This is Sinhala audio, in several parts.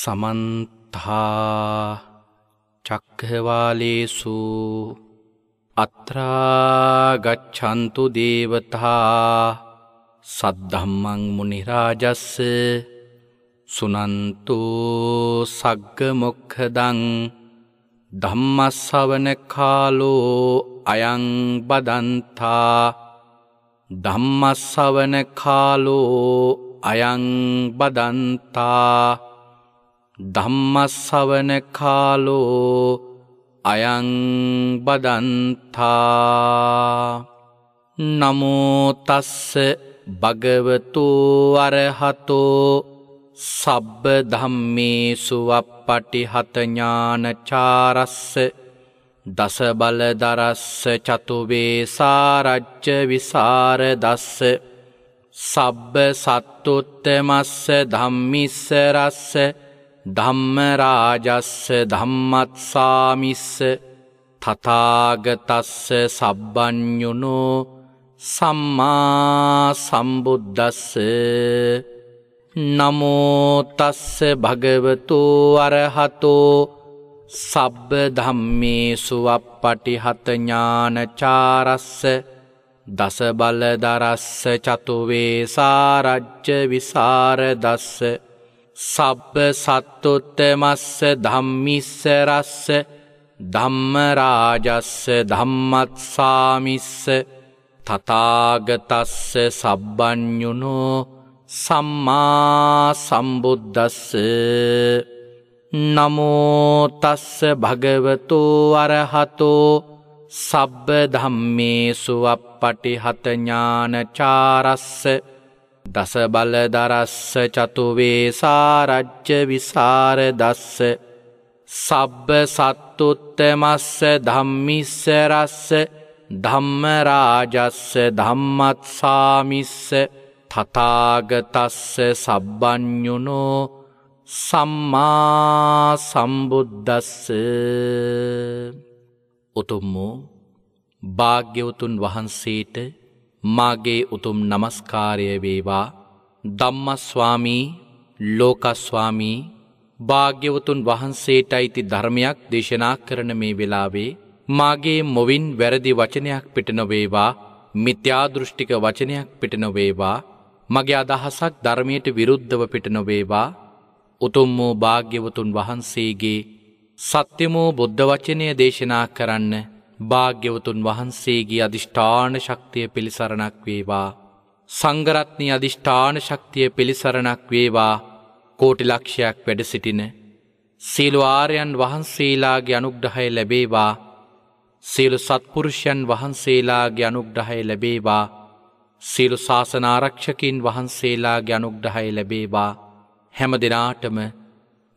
සමන්තා චක්කවාලේසු අත්‍රාගච්ඡන්තු දේවතා සද්ධම්මං මුනිරාජස්ස සුනන්තු සග්ගමොක්හදං ධම්මස්සවන කාලෝ අයං බදන්තා ධම්මස්සවන කාලෝ අයං බදන්තා ධම්මස්සවන කාලෝ අයං බදන්තා. නමෝතස්ස භගවතු අරහතෝ. සබ්බ ධම්මේසුවප් පටිහතඥානචාරස්ස දස බලදරස්ස චතුවේ සාරච්ච විසාර දස්ස සබ්බ සත්තුත්තමස්ස ධම්මිස්සරස්ස. ධම්මරාජස්ස ධම්මත්සාමිස්ස තතාගතස්ස සබ්බඥුනෝ සම්මා සම්බුද්ධස්ස නමෝතස්ස භගවතු අරහතෝ සබ්බ ධම්මේසු අප්පටිහතඥානචාරස්ස දස බලදරස්ස චතුවේ සාරජ්‍ය විසාරදස්ස සබ්බ සත්තුත්තමස්ස ධම්මිස්සරස්ස ධම්මරාජස්ස ධම්මත්සාමිස්ස තතාගතස්ස සබ්බඥුනෝ සම්මා සම්බුද්ධස්ස නමෝතස්ස භගවතු අරහතෝ සබ්බ ධම්මේසු අප්පටිහතඥානචාරස්ස දස බලදරස්ස චතුවේ සාරජ්‍ය විසාර දස්ස. සබ්බ සත්තුත්තමස්ස ධම්මිස්සරස්ස ධම්මරාජස්ස ධම්මත්සාමිස්ස තතාගතස්ස සබ්බඥුනෝ සම්මා සම්බුද්ධස්ස උතුම්මෝ භාග්‍යවතුන් වහන්සේට මාගේ උතුම් නමස්කාරය වේවා. ධම්මස්වාමී ලෝකස්වාමී භාග්‍යවතුන් වහන්සේට අයිති ධර්මයක් දේශනා කරන මේ වෙලාවේ මාගේ මොවින් වැරදි වචනයක් පිට නොවේවා මිත්‍යාදෘෂ්ටික වචනයක් පිට නොවේවා මගේ අදහසක් ධර්මයට විරුද්ධව පිට නොවේවා. උතුම් වූ භාග්‍යවතුන් වහන්සේගේ සත්‍යමෝ බුද්ධ වචනය දේශනා කරන්න භාග්‍යවතුන් වහන්සේගේ අධිෂ්ඨාන ශක්තිය පිළිසරණක් වේවා. සංගරත්නි අධිෂ්ඨාන ශක්තිය පිළිසරණක් වේවා කෝටි ලක්ෂයක් වැඩ සිටින. සීලු ආර්යන් වහන්සේලාගේ අනුග්‍රහය ලැබේවා සියලු සත්පුරුෂයන් වහන්සේලාගේ අනුග්‍රහය ලැබේවා සියලු ශාසනාරක්ෂකින් වහන්සේලාගේ අනුග්‍රහය ලැබේවා හැම දෙනාටම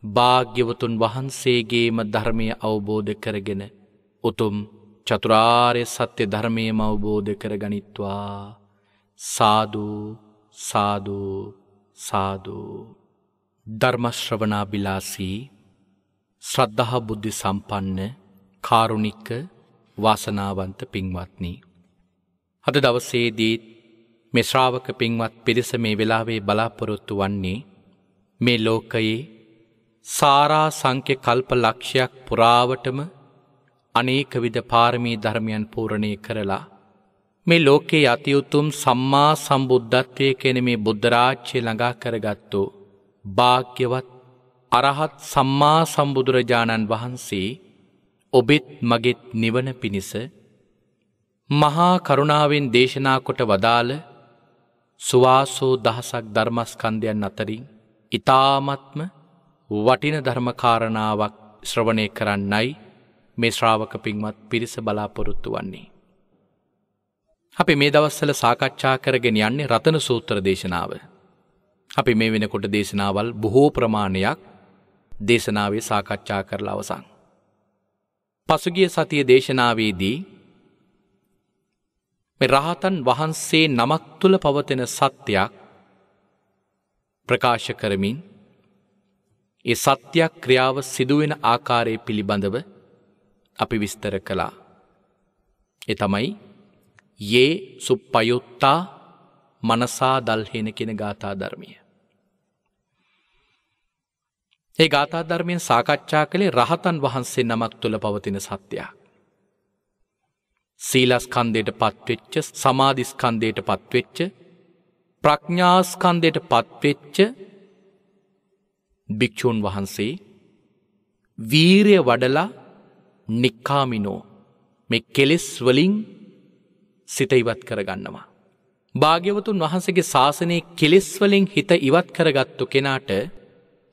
භාග්‍යවතුන් වහන්සේගේම ධර්මය අවබෝධ කරගෙන උතුම් චතුරාර්ය සත්‍ය ධර්මයම අවබෝධ කර ගනිත්වා සාධූ සාධූ සාධූ ධර්මශ්‍රවනා බිලාසී ශ්‍රද්ධහ බුද්ධි සම්පන්න කාරුණික්ක වාසනාවන්ත පින්වත්නී. අද දවසේදීත් මෙශ්‍රාවක පින්වත් පිරිස මේ වෙලාවේ බලාපොරොත්තු වන්නේ මේ ලෝකයේ සාරා සංඛ්‍ය කල්ප ලක්ෂයක් පුරාවටම අනේකවිධ පාරමී ධර්මයන් පූරණය කරලා මේ ලෝකයේ අතියුතුම් සම්මා සම්බුද්ධත්වය කෙන මේ බුද්ධරාච්චය ළඟා කරගත්තු භාග්‍යවත් අරහත් සම්මා සම්බුදුරජාණන් වහන්සේ ඔබෙත් මගෙත් නිවන පිණිස මහා කරුණාවෙන් දේශනා කොට වදාළ සුවාසෝ දහසක් ධර්මස්කන්ධයන් අතරින් ඉතාමත්ම වටින ධර්මකාරණාවක් ශ්‍රවණය කරන්නයි මේ ශ්‍රාවක පින්වත් පිරිස බලාපොරොත්තු වන්නේ. අපි මේ දවස්සල සාකච්ඡා කරගෙන යන්නේ රතන සූත්‍ර දේශනාව. අපි මේ වෙනකොට දේශනාවල් බොහෝ ප්‍රමාණයක් දේශනාවේ සාකච්ඡා කරලා අවසං. පසුගිය සතිය දේශනාවේදී රහතන් වහන්සේ නමක් තුළ පවතින සත්‍යයක් ප්‍රකාශ කරමින් ඒ සත්‍යයක් ක්‍රියාව සිදුවෙන ආකාරය පිළිබඳව අපි විස්තර කළා. එතමයි ඒ සුප්පයුත්තා මනසා දල්හෙන කෙන ගාථා ධර්මිය. ඒ ගාථා ධර්මයෙන් සාකච්ඡා කළේ රහතන් වහන්සේ නමක් තුළ පවතින සත්‍යයක්. සීලස්කන්දයට පත්වෙච්ච සමාධිස්කන්දයට පත්වෙච්ච ප්‍රඥාස්කන්දයට පත්වෙච්ච භික්‍ෂූන් වහන්සේ වීරය වඩලා නික්කාමිනෝ මෙ කෙලෙස් වලින් සිත ඉවත් කරගන්නවා. භාග්‍යවතුන් වහන්සේගේ ශාසනයේ කෙලෙස් වලින් හිත ඉවත් කරගත්තු කෙනාට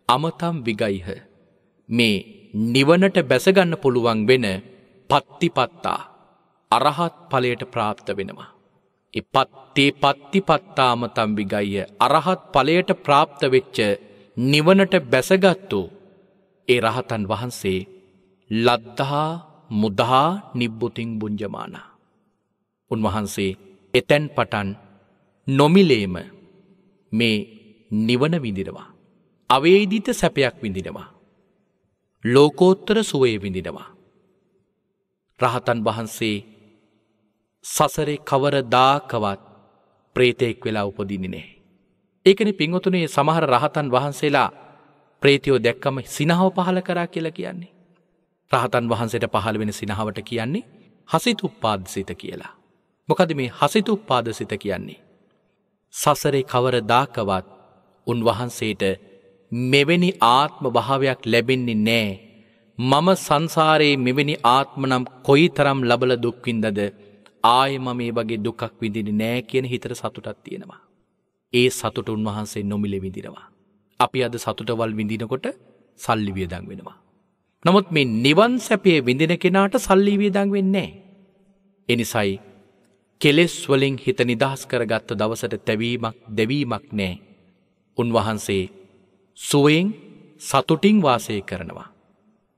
අමතම් විගයිහ මේ නිවනට බැසගන්න පුළුවන් වෙන පත්තිපත්තා අරහත් ඵලයට ප්‍රාප්ත වෙනවා. ඒ පත්තේ පත්තිපත්තාමතම් විගයිය අරහත් ඵලයට ප්‍රාප්ත වෙච්ච නිවනට බැසගත්තු ඒ රහතන් වහන්සේ ලද්දහා මුදහා නිබ්බුතින් බුංජමාන. උන්වහන්සේ එතැන් පටන් නොමිලේම මේ නිවන විඳිනවා. අවේදිත සැපයක් විඳිනවා. ලෝකෝත්තර සුවය විඳිනවා. රහතන් වහන්සේ සසරේ කවර දාකවත් ප්‍රේතයෙක් වෙලා උපදින්නේ නෑ. ඒකන පිංහතුනේ සමහර රහතන් වහන්සේලා ප්‍රේතියෝ දැක්කම සිනහව පහල කරා කියලා කියන්නේ. රහතන් වහන්සේට පහළ වෙන සිනහවට කියන්නේ හසිතු උපාදසිත කියලා. මොකද මේ හසිතු උපාදසිත කියන්නේ. සසරේ කවර දාකවත් උන්වහන්සේට මෙවැනි ආත්ම භාවයක් ලැබෙන්නේ නෑ. මම සංසාරයේ මෙවැනි ආත්මනම් කොයි තරම් ලබල දුක්වින්දද ආයම මේ වගේ දුකක් විදිනි නෑ කියන හිතර සතුටත් තියෙනවා. ඒ සතුට උන්වහන්සේ නොමිලෙ විදිනවා. අපි අද සතුටවල් විඳිනකොට සල්ලි වියදං වෙනවා. නමුත් මේ නිවන් සැපේ විඳින කෙනාට සල්ලි වියදං වෙන්නේ. එනිසයි කෙලෙස් වලින් හිත නිදහස් කරගත්ත දවසට තැවීමක් දෙවීමක් නෑ. උන්වහන්සේ සුවයෙන් සතුටින් වාසය කරනවා.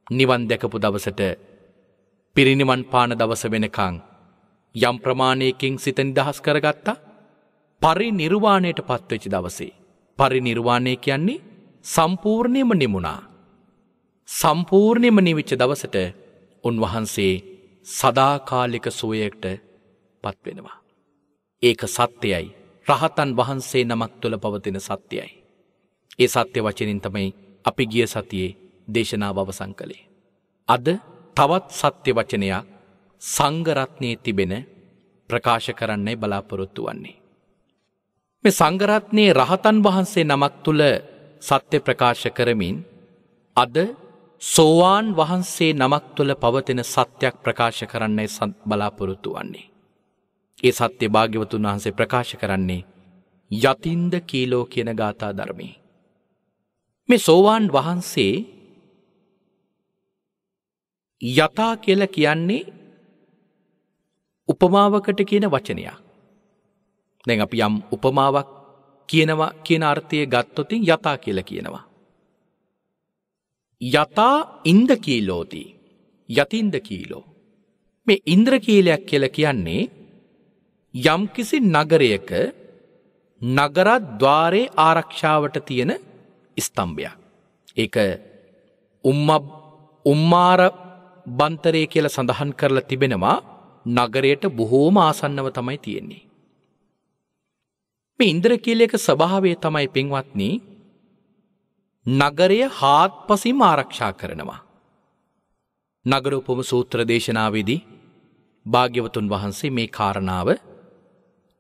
නිවන් දැකපු දවසට පිරිනිවන් පාන දවස වෙනකං යම් ප්‍රමාණයකින් සිත නිදහස් කරගත්තා පරි නිර්වාණයට පත්වෙච්චි දවසේ. පරි නිර්වාණය කියන්නේ සම්පූර්ණයම නිමුණා. සම්පූර්ණයම නිවිච්ච දවසට උන්වහන්සේ සදාකාලික සුවයට පත්වෙනවා. ඒක සත්‍යයයි රහතන් වහන්සේ නමක් තුළ පවතින සත්‍යයයි. ඒ සත්‍ය වචනින් තමයි අපි ගිය සතියේ දේශනාව අවසං කළේ. අද තවත් සත්‍ය වචනයක් සංගරත්නයේ තිබෙන ප්‍රකාශ කරන්නයි බලාපොරොත්තු වන්නේ. මේ සංගරත්නයේ රහතන් වහන්සේ නමක් තුළ සත්‍ය ප්‍රකාශ කරමින් අද සෝවාන් වහන්සේ නමක් තුළ පවතින සත්‍යයක් ප්‍රකාශ කරන්නයි බලාපොරොත්තු වන්නේ. ඒ සත්‍ය භාග්‍යවතුන් වහන්සේ ප්‍රකාශ කරන්නේ යතින්ද කීලෝ කියන ගාථා ධර්මී. මේ සෝවාන් වහන්සේ යතා කියල කියන්නේ උපමාවකට කියන වචනයක්. දැන් අපි යම් උපමාවක් කියනවා කියන අර්ථය ගත්තොතින් යතා කියල කියනවා. යතා ඉන්ද කීලෝති යතින්ද කීලෝ. මේ ඉන්ද්‍රකීලයක් කියල කියන්නේ යම්කිසි නගරයක නගරත් ద్వාරයේ ආරක්ෂාවට තියෙන ස්තම්භයක්. ඒක උම්මාර බන්තරය කියල සඳහන් කරලා තිබෙනවා නගරයට බොහෝම ආසන්නව තමයි තියෙන්නේ. මේ ඉන්ද්‍ර කියලයක ස්වභාවය තමයි පින්වත්න නගරය හාත් පසිම් ආරක්ෂා කරනවා. නගර උපම සූත්‍ර දේශනාවේදී භාග්‍යවතුන් වහන්සේ මේ කාරණාව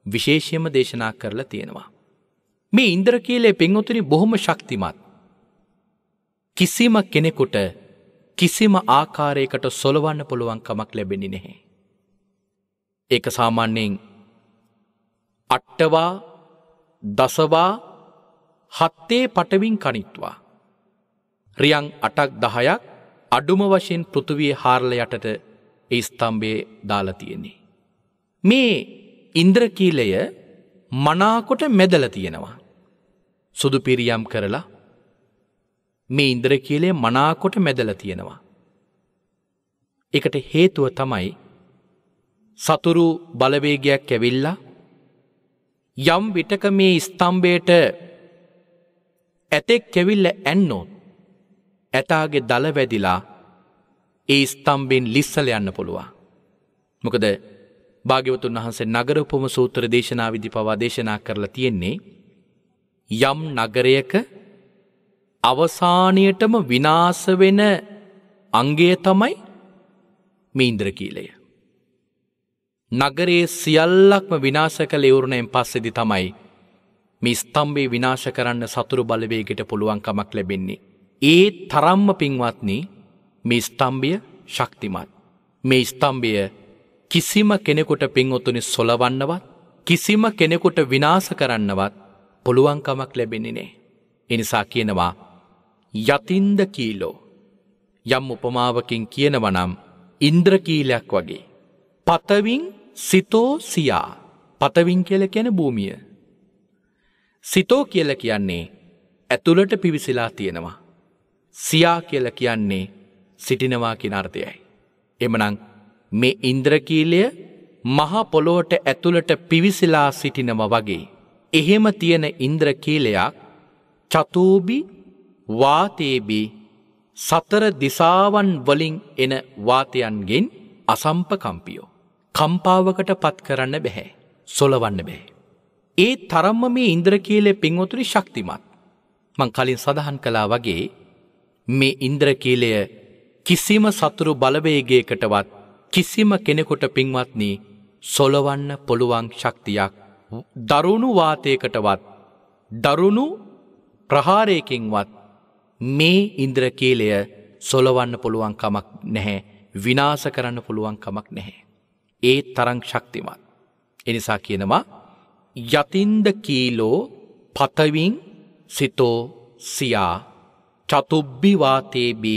විශේෂයම දේශනා කරලා තියෙනවා. මේ ඉන්ද්‍ර කියලේ පෙන්වතුනි බොහොම ශක්තිමත්. කිසිම කෙනෙකුට කිසිම ආකාරයකට සොලවන්න පුළුවන්කමක් ලැබෙනි නැහැ. ඒක සාමාන්‍යයෙන් අට්ටවා දසවා හත්තේ පටවින් කනිත්වා. රියං අටක් දහයක් අඩුම වශයෙන් පෘතුවිය හාරල යටට ඒ ස්තම්බේ දාලතියෙන්නේ. මේ ඉන්ද්‍රකීලය මනාකොට මැදල තියෙනවා. සුදු පිරියම් කරලා මේ ඉන්ද්‍රකීලේ මනාකොට මැදල තියෙනවා. එකට හේතුව තමයි සතුරු බලවේගයක් ඇවිල්ලා යම් විටක මේ ස්තම්බයට ඇතෙක් කැවිල්ල ඇන්නොත් ඇතාගේ දළ වැදිලා ඒ ස්තම්බෙන් ලිස්සල යන්න පුළුවන්. මොකද භාග්‍යවතුන් වහන්සේ නගරපොම සූත්‍ර දේශනා විදි පවා දේශනා කරලා තියෙන්නේ යම් නගරයක අවසානයටම විනාස වෙන අංගය තමයි මීන්ද්‍ර කීලය. නගරේ සියල්ලක්ම විනාශ කළ එවරුණයෙන් පස්සෙදි තමයි මේ ස්තම්බේ විනාශ කරන්න සතුරු බලවේගෙට පුළුවන්කමක් ලැබෙන්නේ. ඒ තරම්ම පින්වත්නි මේ ස්තම්භය ශක්තිමත්. මේ ස්තම්භය කිසිම කෙනෙකුට පින්ඔතුනි සොලවන්නවත් කිසිම කෙනෙකුට විනාස කරන්නවත් පුළුවන්කමක් ලැබෙන්නේ නෑ. එනිසා කියනවා යතින්ද කීලෝ යම් උපමාවකින් කියනවනම් ඉන්ද්‍රකීලයක් වගේ. පතවින් සිතෝ සියා පතවින් කියල කැන භූමිය. සිතෝ කියල කියන්නේ ඇතුළට පිවිසිලා තියෙනවා. සියා කියල කියන්නේ සිටිනවා කිනර්ථයයි. එමනං මේ ඉන්ද්‍රකීලය මහපොලෝට ඇතුළට පිවිසිලා සිටිනව වගේ. එහෙම තියෙන ඉන්ද්‍රකීලයක් චතූබි වාතේබි සතර දිසාවන් වලින් එන වාතයන්ගෙන් අසම්පකම්පියෝ. කම්පාවකට පත් කරන්න බැහැ. සොලවන්න බැහැ. ඒ තරම්ම මේ ඉන්ද්‍රකීලෙ පින්වතුරි ශක්තිමත්. මං කලින් සඳහන් කලා වගේ මේ ඉන්ද්‍රකීලය කිසිම සතුරු බලවේගයකටවත් කිසිම කෙනෙකුට පින්වත්නී සොලවන්න පුළුවන් ශක්තියක් දරුණු වාතයකටවත් දරුණු ප්‍රහාරයකින්වත් මේ ඉන්ද්‍රකීලය සොලවන්න පුළුවන් කමක් නැහැ විනාස කරන්න පුළුවන් කමක් නැහැ. ඒ තරං ශක්තිමත්. එනිසා කියනවා යතින්ද කීලෝ පතවින් සිතෝ සියා චතුබ්බිවාතේබි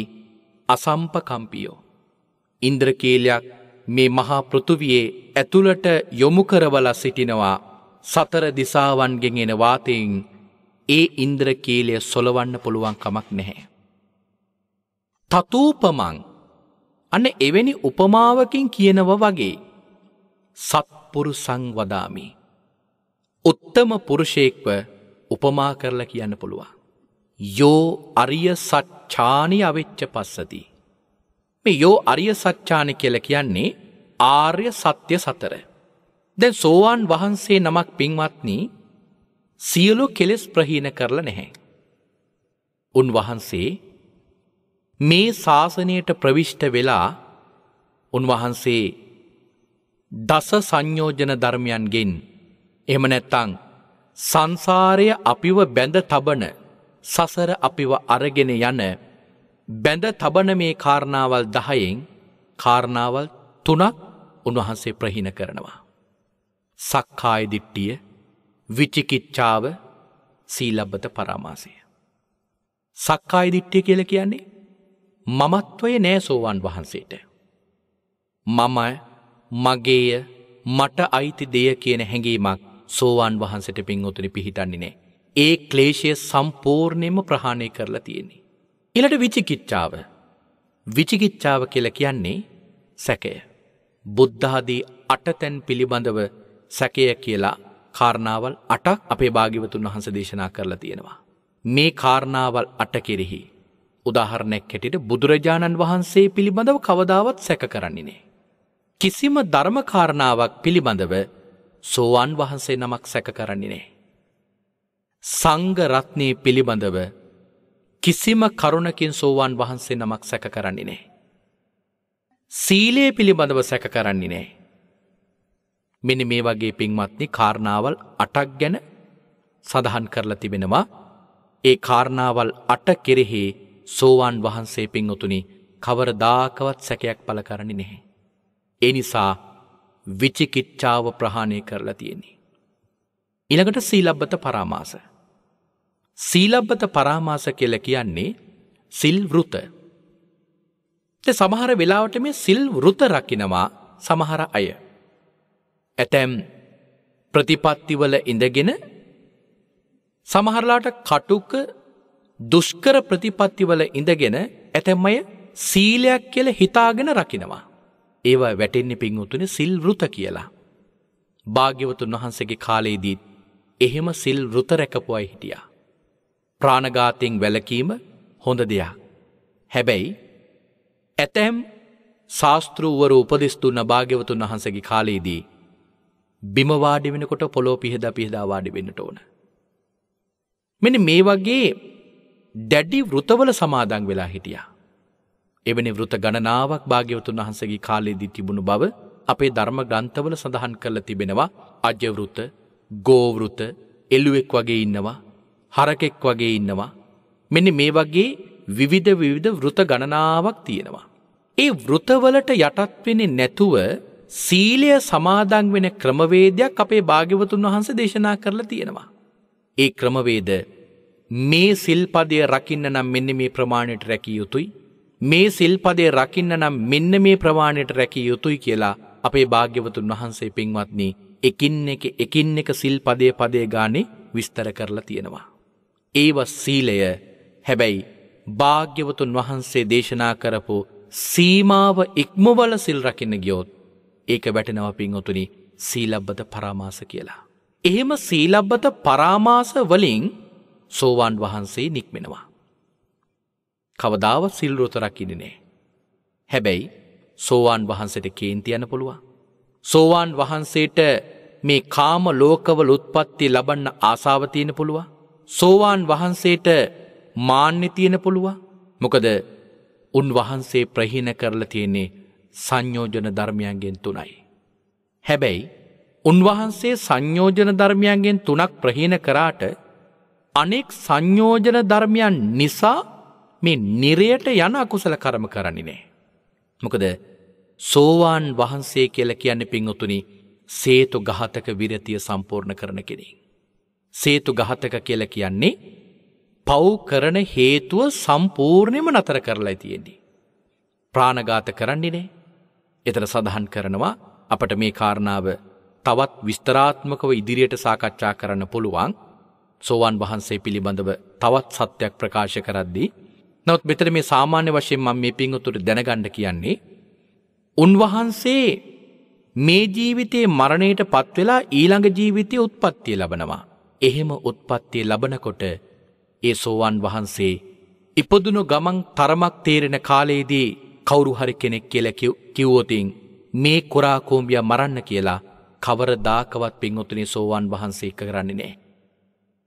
අසම්පකම්පියෝ. ඉන්ද්‍රකීලයක් මේ මහා පෘතුවයේ ඇතුළට යොමුකරවල සිටිනවා සතර දිසාවන්ගෙන් එන වාතයෙන් ඒ ඉන්ද්‍රකීලය සොලවන්න පුළුවන් කමක් නැහැ. තතූපමං අන්න එවැනි උපමාවකින් කියනව වගේ සත්පුරු සංවදාමි. උත්තම පුරුෂයෙක්ව උපමා කරලා කියන්න පුළුවන්. යෝ අරිය සච්චානි අවෙච්ච පස්සති. මේ යෝ අරිය සච්චාන කියල කියන්නේ ආර්ය සත්‍ය සතර. දැන් සෝවාන් වහන්සේ නමක් පින්වත්නී සියලු කෙලෙස් ප්‍රහීන කරල නැහැ. උන්වහන්සේ මේ ශාසනයට ප්‍රවිෂ්ට වෙලා උන්වහන්සේ දස සංයෝජන ධර්මයන්ගෙන් එම නැත්තං සංසාරය අපිව බැඳ තබන සසර අපිව අරගෙන යන බැඳ තබන මේ කාරණාවල් දහයෙන් කාරණාවල් තුනක් උන්වහන්සේ ප්‍රහිණ කරනවා. සක්කායදිට්ටිය විචිකිච්චාව සීලබ්බත පරාමාසය. සක්කායදිට්ටිය කියල කියන්නේ මමත්වය නෑසෝවන් වහන්සේට. මම මගේය මට අයිති දෙය කියන හැඟීමක් සෝවාන් වහන්සට පින් උතුරි පිහිටන්නේ නෑ. ඒ ක්ලේශය සම්පූර්ණයම ප්‍රහාණය කරලා තියෙන්නේ. ඉලට විචිකිච්චාව. විචිකිච්චාව කියල කියන්නේ සැකය. බුද්ධාදී අටතැන් පිළිබඳව සැකය කියලා කාරණාවල් අටක් අපේ භාගිවතුන් වහන්ස දේශනා කරලා තියෙනවා. මේ කාරණාවල් අට කෙරෙහි. උදාහරණැක් හැටිට බුදුරජාණන් වහන්සේ පිළිබඳව කවදාවත් සැක කරන්නේ. කිසිම ධර්මකාරණාවක් පිළිබඳව සෝවාන් වහන්සේ නමක් සැක කරන්නේ නෑ. සංග රත්නය පිළිබඳව කිසිම කරුණකින් සෝවාන් වහන්සේ නමක් සැක කරන්නේ නෑ. සීලයේ පිළිබඳව සැක කරන්නේ නෑ. මෙන මේ වගේ පින්වත්නි කාරණාවල් අටක් ගැන සඳහන් කරලා තිබෙනවා ඒ කාරණාවල් අට කෙරෙහි සෝවාන් වහන්සේ පින්ඔතුනි කවර දාකවත් සැකයක් පල කරන්නේ නැහැ. එනිසා විචිකිච්චාව ප්‍රහාණය කරලා තියෙන්නේ. ඉළඟට සීලබ්බත පරාමාස. සීලබ්බත පරාමාස කියල කියන්නේ සිල් වෘත. සමහර වෙලාවට මේ සිල් වෘත රකිනවා සමහර අය. ඇතැම් ප්‍රතිපත්තිවල ඉඳගෙන සමහරලාට කටුක දුෂ්කර ප්‍රතිපත්තිවල ඉඳගෙන ඇතැම් අය සීලයක් කියල හිතාගෙන රකිනවා. ඒවා වැටෙන්නේ පින්වතුන සිල් ෘත කියලා. භාග්‍යවතුන් වහන්සේගේ කාලයේදීත් එහෙම සිල් ෘත රැකපුයි හිටියා. ප්‍රාණගාතයෙන් වැලකීම හොඳ දෙයක්. හැබැයි ඇතැම් ශාස්තෘුවර උපදෙස්තුන්න භාග්‍යවතුන් වහන්සගේ කාලයේදී බිමවාඩි වෙනකොට පොලෝ පිහද පිහිදා වාඩි වෙන්නට ඕන. මෙන මේ වගේ දැඩි වෘතවල සමාදං වෙලා හිටියා. එවැනි වෘත ගණනාවක් භාග්‍යවතුන් වහන්සගේ කාලයේදී තිබුණු බව අපේ ධර්ම ග්‍රන්ථවල සඳහන් කරල තිබෙනවා අජ්‍යවෘත ගෝවෘත එල්ලුවෙක් වගේ ඉන්නවා හරකෙක් වගේ ඉන්නවා මෙන්න මේ වගේ විවිධ විවිධ වෘත ගණනාවක් තියෙනවා. ඒ වෘතවලට යටත්වෙන නැතුව සීලය සමාදන් වෙන ක්‍රමවේදයක් අපේ භාග්‍යවතුන් වහන්ස දේශනා කරලා තියෙනවා. ඒ ක්‍රමවේද මේ සිල්පදය රකින්න නම් මෙන්න මේ ප්‍රමාණයට රැකිය යුතුයි. මේ සිල්පදය රකින්න නම් මෙන්න මේ ප්‍රමාණයට රැකිය යුතුයි කියලා අපේ භාග්‍යවතුන් වහන්සේ පින්වත්න්නේ එකින් එක එකින් එක සිල් පදය පදය ගානේ විස්තර කරලා තියෙනවා. ඒව සීලය හැබැයි භාග්‍යවතුන් වහන්සේ දේශනා කරපු සීමාව ඉක්මවල සිල් රකින්න ගියෝත් ඒක වැටනව පින්ඔතුනි සීලබ්බත පරාමාස කියලා. එහෙම සීලබ්බත පරාමාස වලින් සෝවාන් වහන්සේ නික්මෙනවා. කවදාවත් සිල්රෝත රකින්නනේ. හැබැයි සෝවාන් වහන්සට කේන්තියන පුළුවන්. සෝවාන් වහන්සේට මේ කාම ලෝකවල උත්පත්ති ලබන්න ආසාවතියන පුළුව. සෝවාන් වහන්සේට මාන්‍ය තියෙන පුළුව. මොකද උන්වහන්සේ ප්‍රහින කරලා තියෙන්නේ සංයෝජන ධර්මයන්ගෙන් තුනයි. හැබැයි උන්වහන්සේ සංයෝජන ධර්මයන්ගෙන් තුනක් ප්‍රහීන කරාට අනෙක් සංයෝජන ධර්මයන් නිසා මේ නිරයට යන අකුසල කරම කරන්නේ. මොකද සෝවාන් වහන්සේ කියල කියන්න පිංහතුනි සේතු ගහතක විරතිය සම්පූර්ණ කරන කෙනෙ. සේතු ගහතක කියල කියන්නේ පව් කරන හේතුව සම්පූර්ණයම නතර කරලා තියෙන්නේ. ප්‍රාණගාත කරන්නේනේ එතර සඳහන් කරනවා අපට මේ කාරණාව තවත් විස්තරාත්මකව ඉදිරියට සාකච්ඡා කරන්න පුළුවන් සෝවන් වහන්සේ පිළිබඳව තවත් සත්‍යයක් ප්‍රකාශ කරද්දී නොත් මෙතර මේ සාමාන්‍ය වශයෙන් මම මේ පිංහතුට දැනගණ්ඩ කියන්නේ උන්වහන්සේ මේ ජීවිතයේ මරණයට පත්වෙලා ඊළඟ ජීවිතය උත්පත්තිය ලබනවා. එහෙම උත්පත්තිය ලබනකොට ඒ සෝවන් වහන්සේ ඉපදුනු ගමන් තරමක් තේරෙන කාලයේදී කවුරු හරි කෙනෙක් කියල කිව්වෝතින් මේ කොරාකෝම්බිය මරන්න කියලා කවර දාකවත් පින්ඔතුනේ සෝවන් වහන්සේ කරන්නේ නෑ.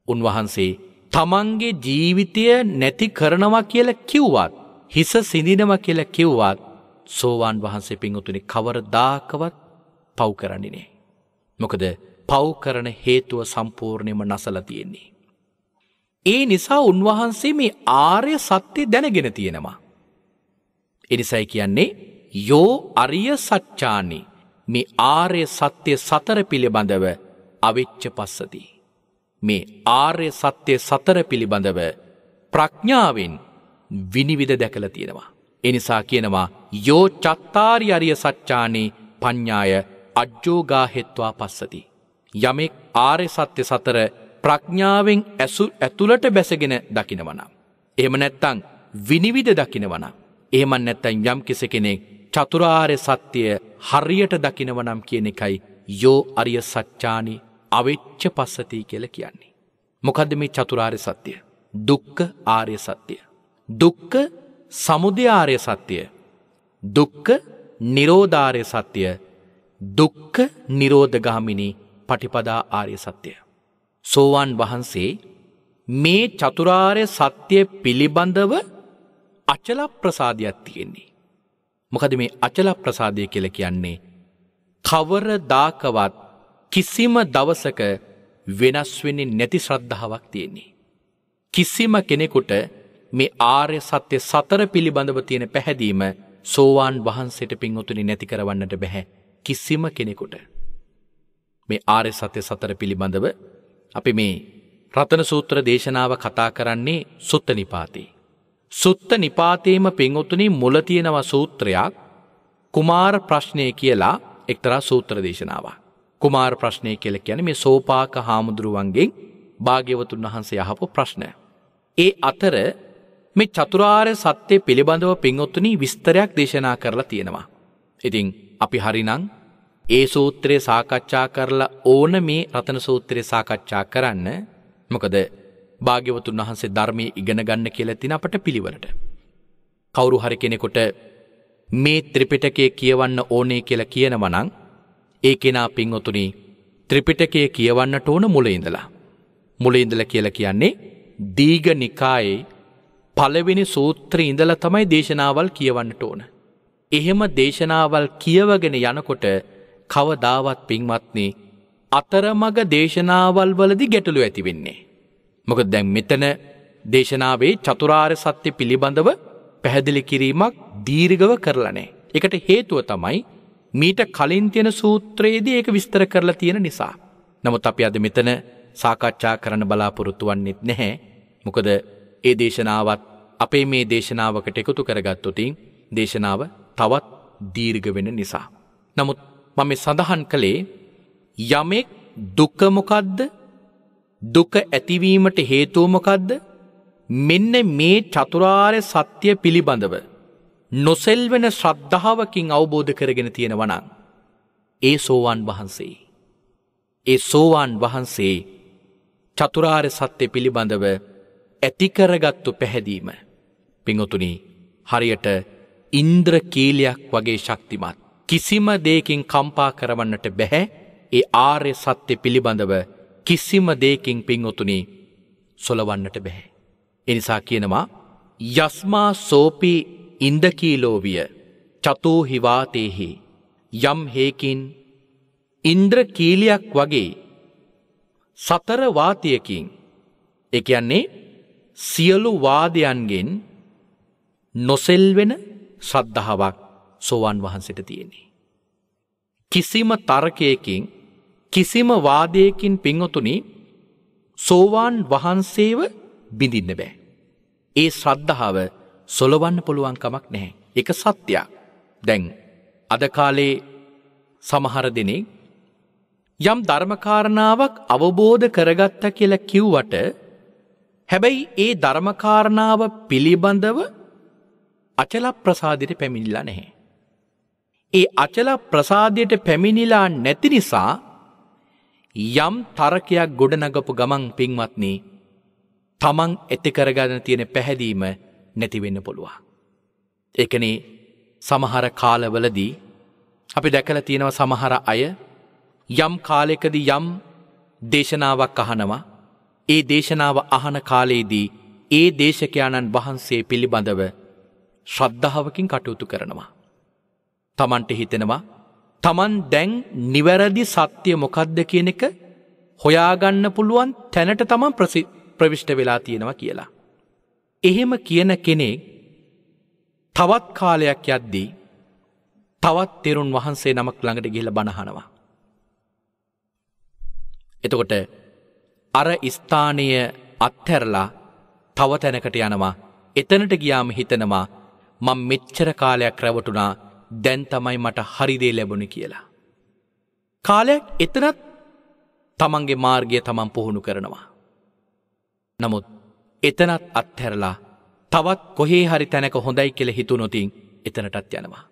උන්වහන්සේ තමන්ගේ ජීවිතය නැති කරනවා කියල කිව්වත් හිස සිඳිනව කියල කිව්වත් සෝවාන් වහන්සේ පිංහතුනි කවර දාකවත් පව් කරන්නේනේ. මොකද පව් කරන හේතුව සම්පූර්ණයම නසල තියෙන්නේ. ඒ නිසා උන්වහන්සේ මේ ආර්ය සත්‍යය දැනගෙන තියෙනවා. එනිසයි කියන්නේ යෝ අරිය සච්චානි මේ ආර්ය සත්‍යය සතර පිළිබඳව අවිච්ච පස්සති. මේ ආර්ය සත්‍යය සතර පිළිබඳව ප්‍රඥාවෙන් විනිවිධ දැකල තියෙනවා. එනිසා කියනවා යෝ චත්තාරි අරිය සච්චානේ පඤ්ඥාය අජ්ජෝගාහෙත්වා පස්සති. යමෙක් ආර්ය සත්‍ය සතර ප්‍රඥාවෙන් ඇසු ඇතුළට බැසගෙන දකිනවනම්. එහෙම නැත්තං විනිවිධ දකිනවනම්. එහෙමන් නැත්තැන් යම් කිසි කෙනෙක් චතුරාර්ය සත්‍යය හරියට දකිනවනම් කියන එකයි යෝ අරිය සච්චානි අවිච්ච පස්සතිී කියල කියන්නේ. මොකද මේ චතුරාර්ය සත්‍යය. දුක්ක ආර්ය සත්‍යය. දුක්ක සමුදයාර්ය සත්‍යය. දුක්ක නිරෝධාරය සත්‍යය දුක්ක නිරෝධගාමිනි පටිපදා ආර්ය සත්‍යය. සෝවාන් වහන්සේ මේ චතුරාර්ය සත්‍යය පිළිබඳව අචල ප්‍රසාධයක් තියෙන්නේ. මොකද මේ අචල ප්‍රසාදය කියල කියන්නේ කවර දාකවත් කිසිම දවසක වෙනස් වෙන්නේ නැති ශ්‍රද්ධාවක් තියෙන්නේ. කිසිම කෙනෙකුට මේ ආර්ය සත්‍ය සතර පිළිබඳව තියෙන පැහැදීම සෝවාන් වහන්සේට පින්වතුනි නැති කරවන්නට බැහැ කිසිම කෙනෙකුට. මේ ආර්ය සත්‍ය සතර පිළිබඳව අපි මේ රතන සූත්‍ර දේශනාව කතා කරන්නේ සුත්ත නිපාතේ. සුත්ත නිපාතේම පින්වතුනි මුල තියෙනව සූත්‍රයක් කුමාර ප්‍රශ්නය කියලා එක්තරා සූත්‍ර දේශනාවක්. කුමාර ප්‍රශ්නය කියල කියන මේ සෝපාක හාමුදුරුවන්ගෙන් භාග්‍යවතුන් වහන්සේ යහපු ප්‍රශ්නය. ඒ අතර මේ චතුරාර්ය සත්‍යය පිළිබඳව පින්ඔත්තුනී විස්තරයක් දේශනා කරලා තියෙනවා. ඉතිං අපි හරිනං ඒ සූත්‍රය සාකච්ඡා කරලා ඕන මේ රතන සූත්‍රය සාකච්ඡා කරන්න මොකද භාග්‍යවතුන් වහන්සේ ධර්මය ඉගෙන ගන්න කියලතින අපට පිළිවලට. කවුරු හරි කෙනෙකොට මේ ත්‍රිපිටකය කියවන්න ඕනේ කියලා කියනවනං ඒ කෙනා පින්ඔතුනි ත්‍රිපිටකය කියවන්නට ඕන මුලඉඳලා. මුලඉඳල කියල කියන්නේ දීග නිකායේ පලවෙනි සූත්‍ර ඉඳල තමයි දේශනාවල් කියවන්නට ඕන. එහෙම දේශනාවල් කියවගෙන යනකොට කවදාවත් පින්වත්නේ අතරමග දේශනාවල් වලදි ගැටලු ඇති වෙන්නේ. මොක දැන් මෙතන දේශනාවේ චතුරාර් සත්‍ය පිළිබඳව පැහැදිලි කිරීමක් දීර්ගව කරලනේ. එකට හේතුව තමයි මීට කලින් තියෙන සූත්‍රයේදී ඒක විස්තර කරලා තියෙන නිසා. නමුත් අපි අද මෙතන සාකච්ඡා කරන්න බලාපොරොත්තු වන්නෙත් නැහැ. මොකද ඒ දේශනාවත් අපේ මේ දේශනාවකට එකතු කරගත්තුතින් දේශනාව තවත් දීර්ග වෙන නිසා. නමුත් මම සඳහන් කළේ යමෙක් දුක්කමොකක්ද දුක ඇතිවීමට හේතුවමොකක්ද මෙන්න මේ චතුරාර්ය සත්‍යය පිළිබඳව නොසෙල්වෙන ශ්‍රද්ධාවකින් අවබෝධ කරගෙන තියෙන වනං. ඒ සෝවාන් වහන්සේ. ඒ සෝවාන් වහන්සේ චතුරාර්ය සත්‍යය පිළිබඳව ඇතිකරගත්තු පැහැදීම. පිංඔතුනි හරියට ඉන්ද්‍ර කීලයක් වගේ ශක්තිමත්. කිසිම දේකින් කම්පා කරවන්නට බැහැ ඒ ආර්ය සත්‍ය පිළිබඳව කිසිම දේකින් පින්ඔතුනි සොලවන්නට බැහැ. එනිසා කියනවා යස්මා සෝපි ඉන්දකීලෝවිය චතෝ හිවාතේහි යම් හේකින් ඉන්ද්‍ර කීලියක් වගේ සතරවාතියකින් එකයන්නේ සියලු වාදයන්ගෙන් නොසෙල්වෙන ශ්‍රද්ධාවක් සොවන් වහන්සට තියෙන්නේ. කිසිම තර්කයකින් කිසිම වාදයකින් පිංහොතුනි සෝවාන් වහන්සේව බිඳින්න බෑ. ඒ ශ්‍රද්ධාව සොලවන්න පුළුවන්කමක් නැහැ. එක සත්‍යයක්. දැන් අද කාලේ සමහර දෙනෙක් යම් ධර්මකාරණාවක් අවබෝධ කරගත්ත කියලා කිව්වට හැබැයි ඒ ධර්මකාරණාව පිළිබඳව අචල ප්‍රසාදයට පැමිණිලා නැහැ. ඒ අචල ප්‍රසාදයට පැමිණිලා නැති නිසා යම් තරකයක් ගොඩනගපු ගමන් පින්වත්න්නේ තමන් ඇතිකරගන්න තියෙන පැහැදීම නැතිවෙන්න පුළුවන්. එකනේ සමහර කාලවලදී අපි දැකල තියෙනව සමහර අය යම් කාලෙකද යම් දේශනාවක් අහනවා ඒ දේශනාව අහන කාලයේදී ඒ දේශකයාණන් වහන්සේ පිළිබඳව ශ්‍රද්ධාවකින් කටයුතු කරනවා. තමන්ට හිතෙනවා තමන් දැන් නිවැරදි සත්‍යය මොකක්ද කියන එක හොයාගන්න පුළුවන් තැනට තමන් ප්‍රසි ප්‍රවිෂ්ට වෙලා තියෙනවා කියලා. එහෙම කියන කෙනෙක් තවත් කාලයක් යද්දී තවත් තෙරුන් වහන්සේ නමක් ළඟට ගිහිල බණහනවා. එතකොට අර ස්ථානය අත්හැරලා තව තැනකට යනවා එතනට ගියාම හිතනවා මං මෙච්චර කාලයක් රැවටුනා දැන් තමයි මට හරිදේ ලැබුණ කියලා. කාලයක් එතනත් තමන්ගේ මාර්ගය තමන් පුහුණු කරනවා. නමුත් එතනත් අත්හැරලා තවත් කොහේ හරි තැනක හොඳයි කෙළ හිතුනොතින් එතනටත් යනවා.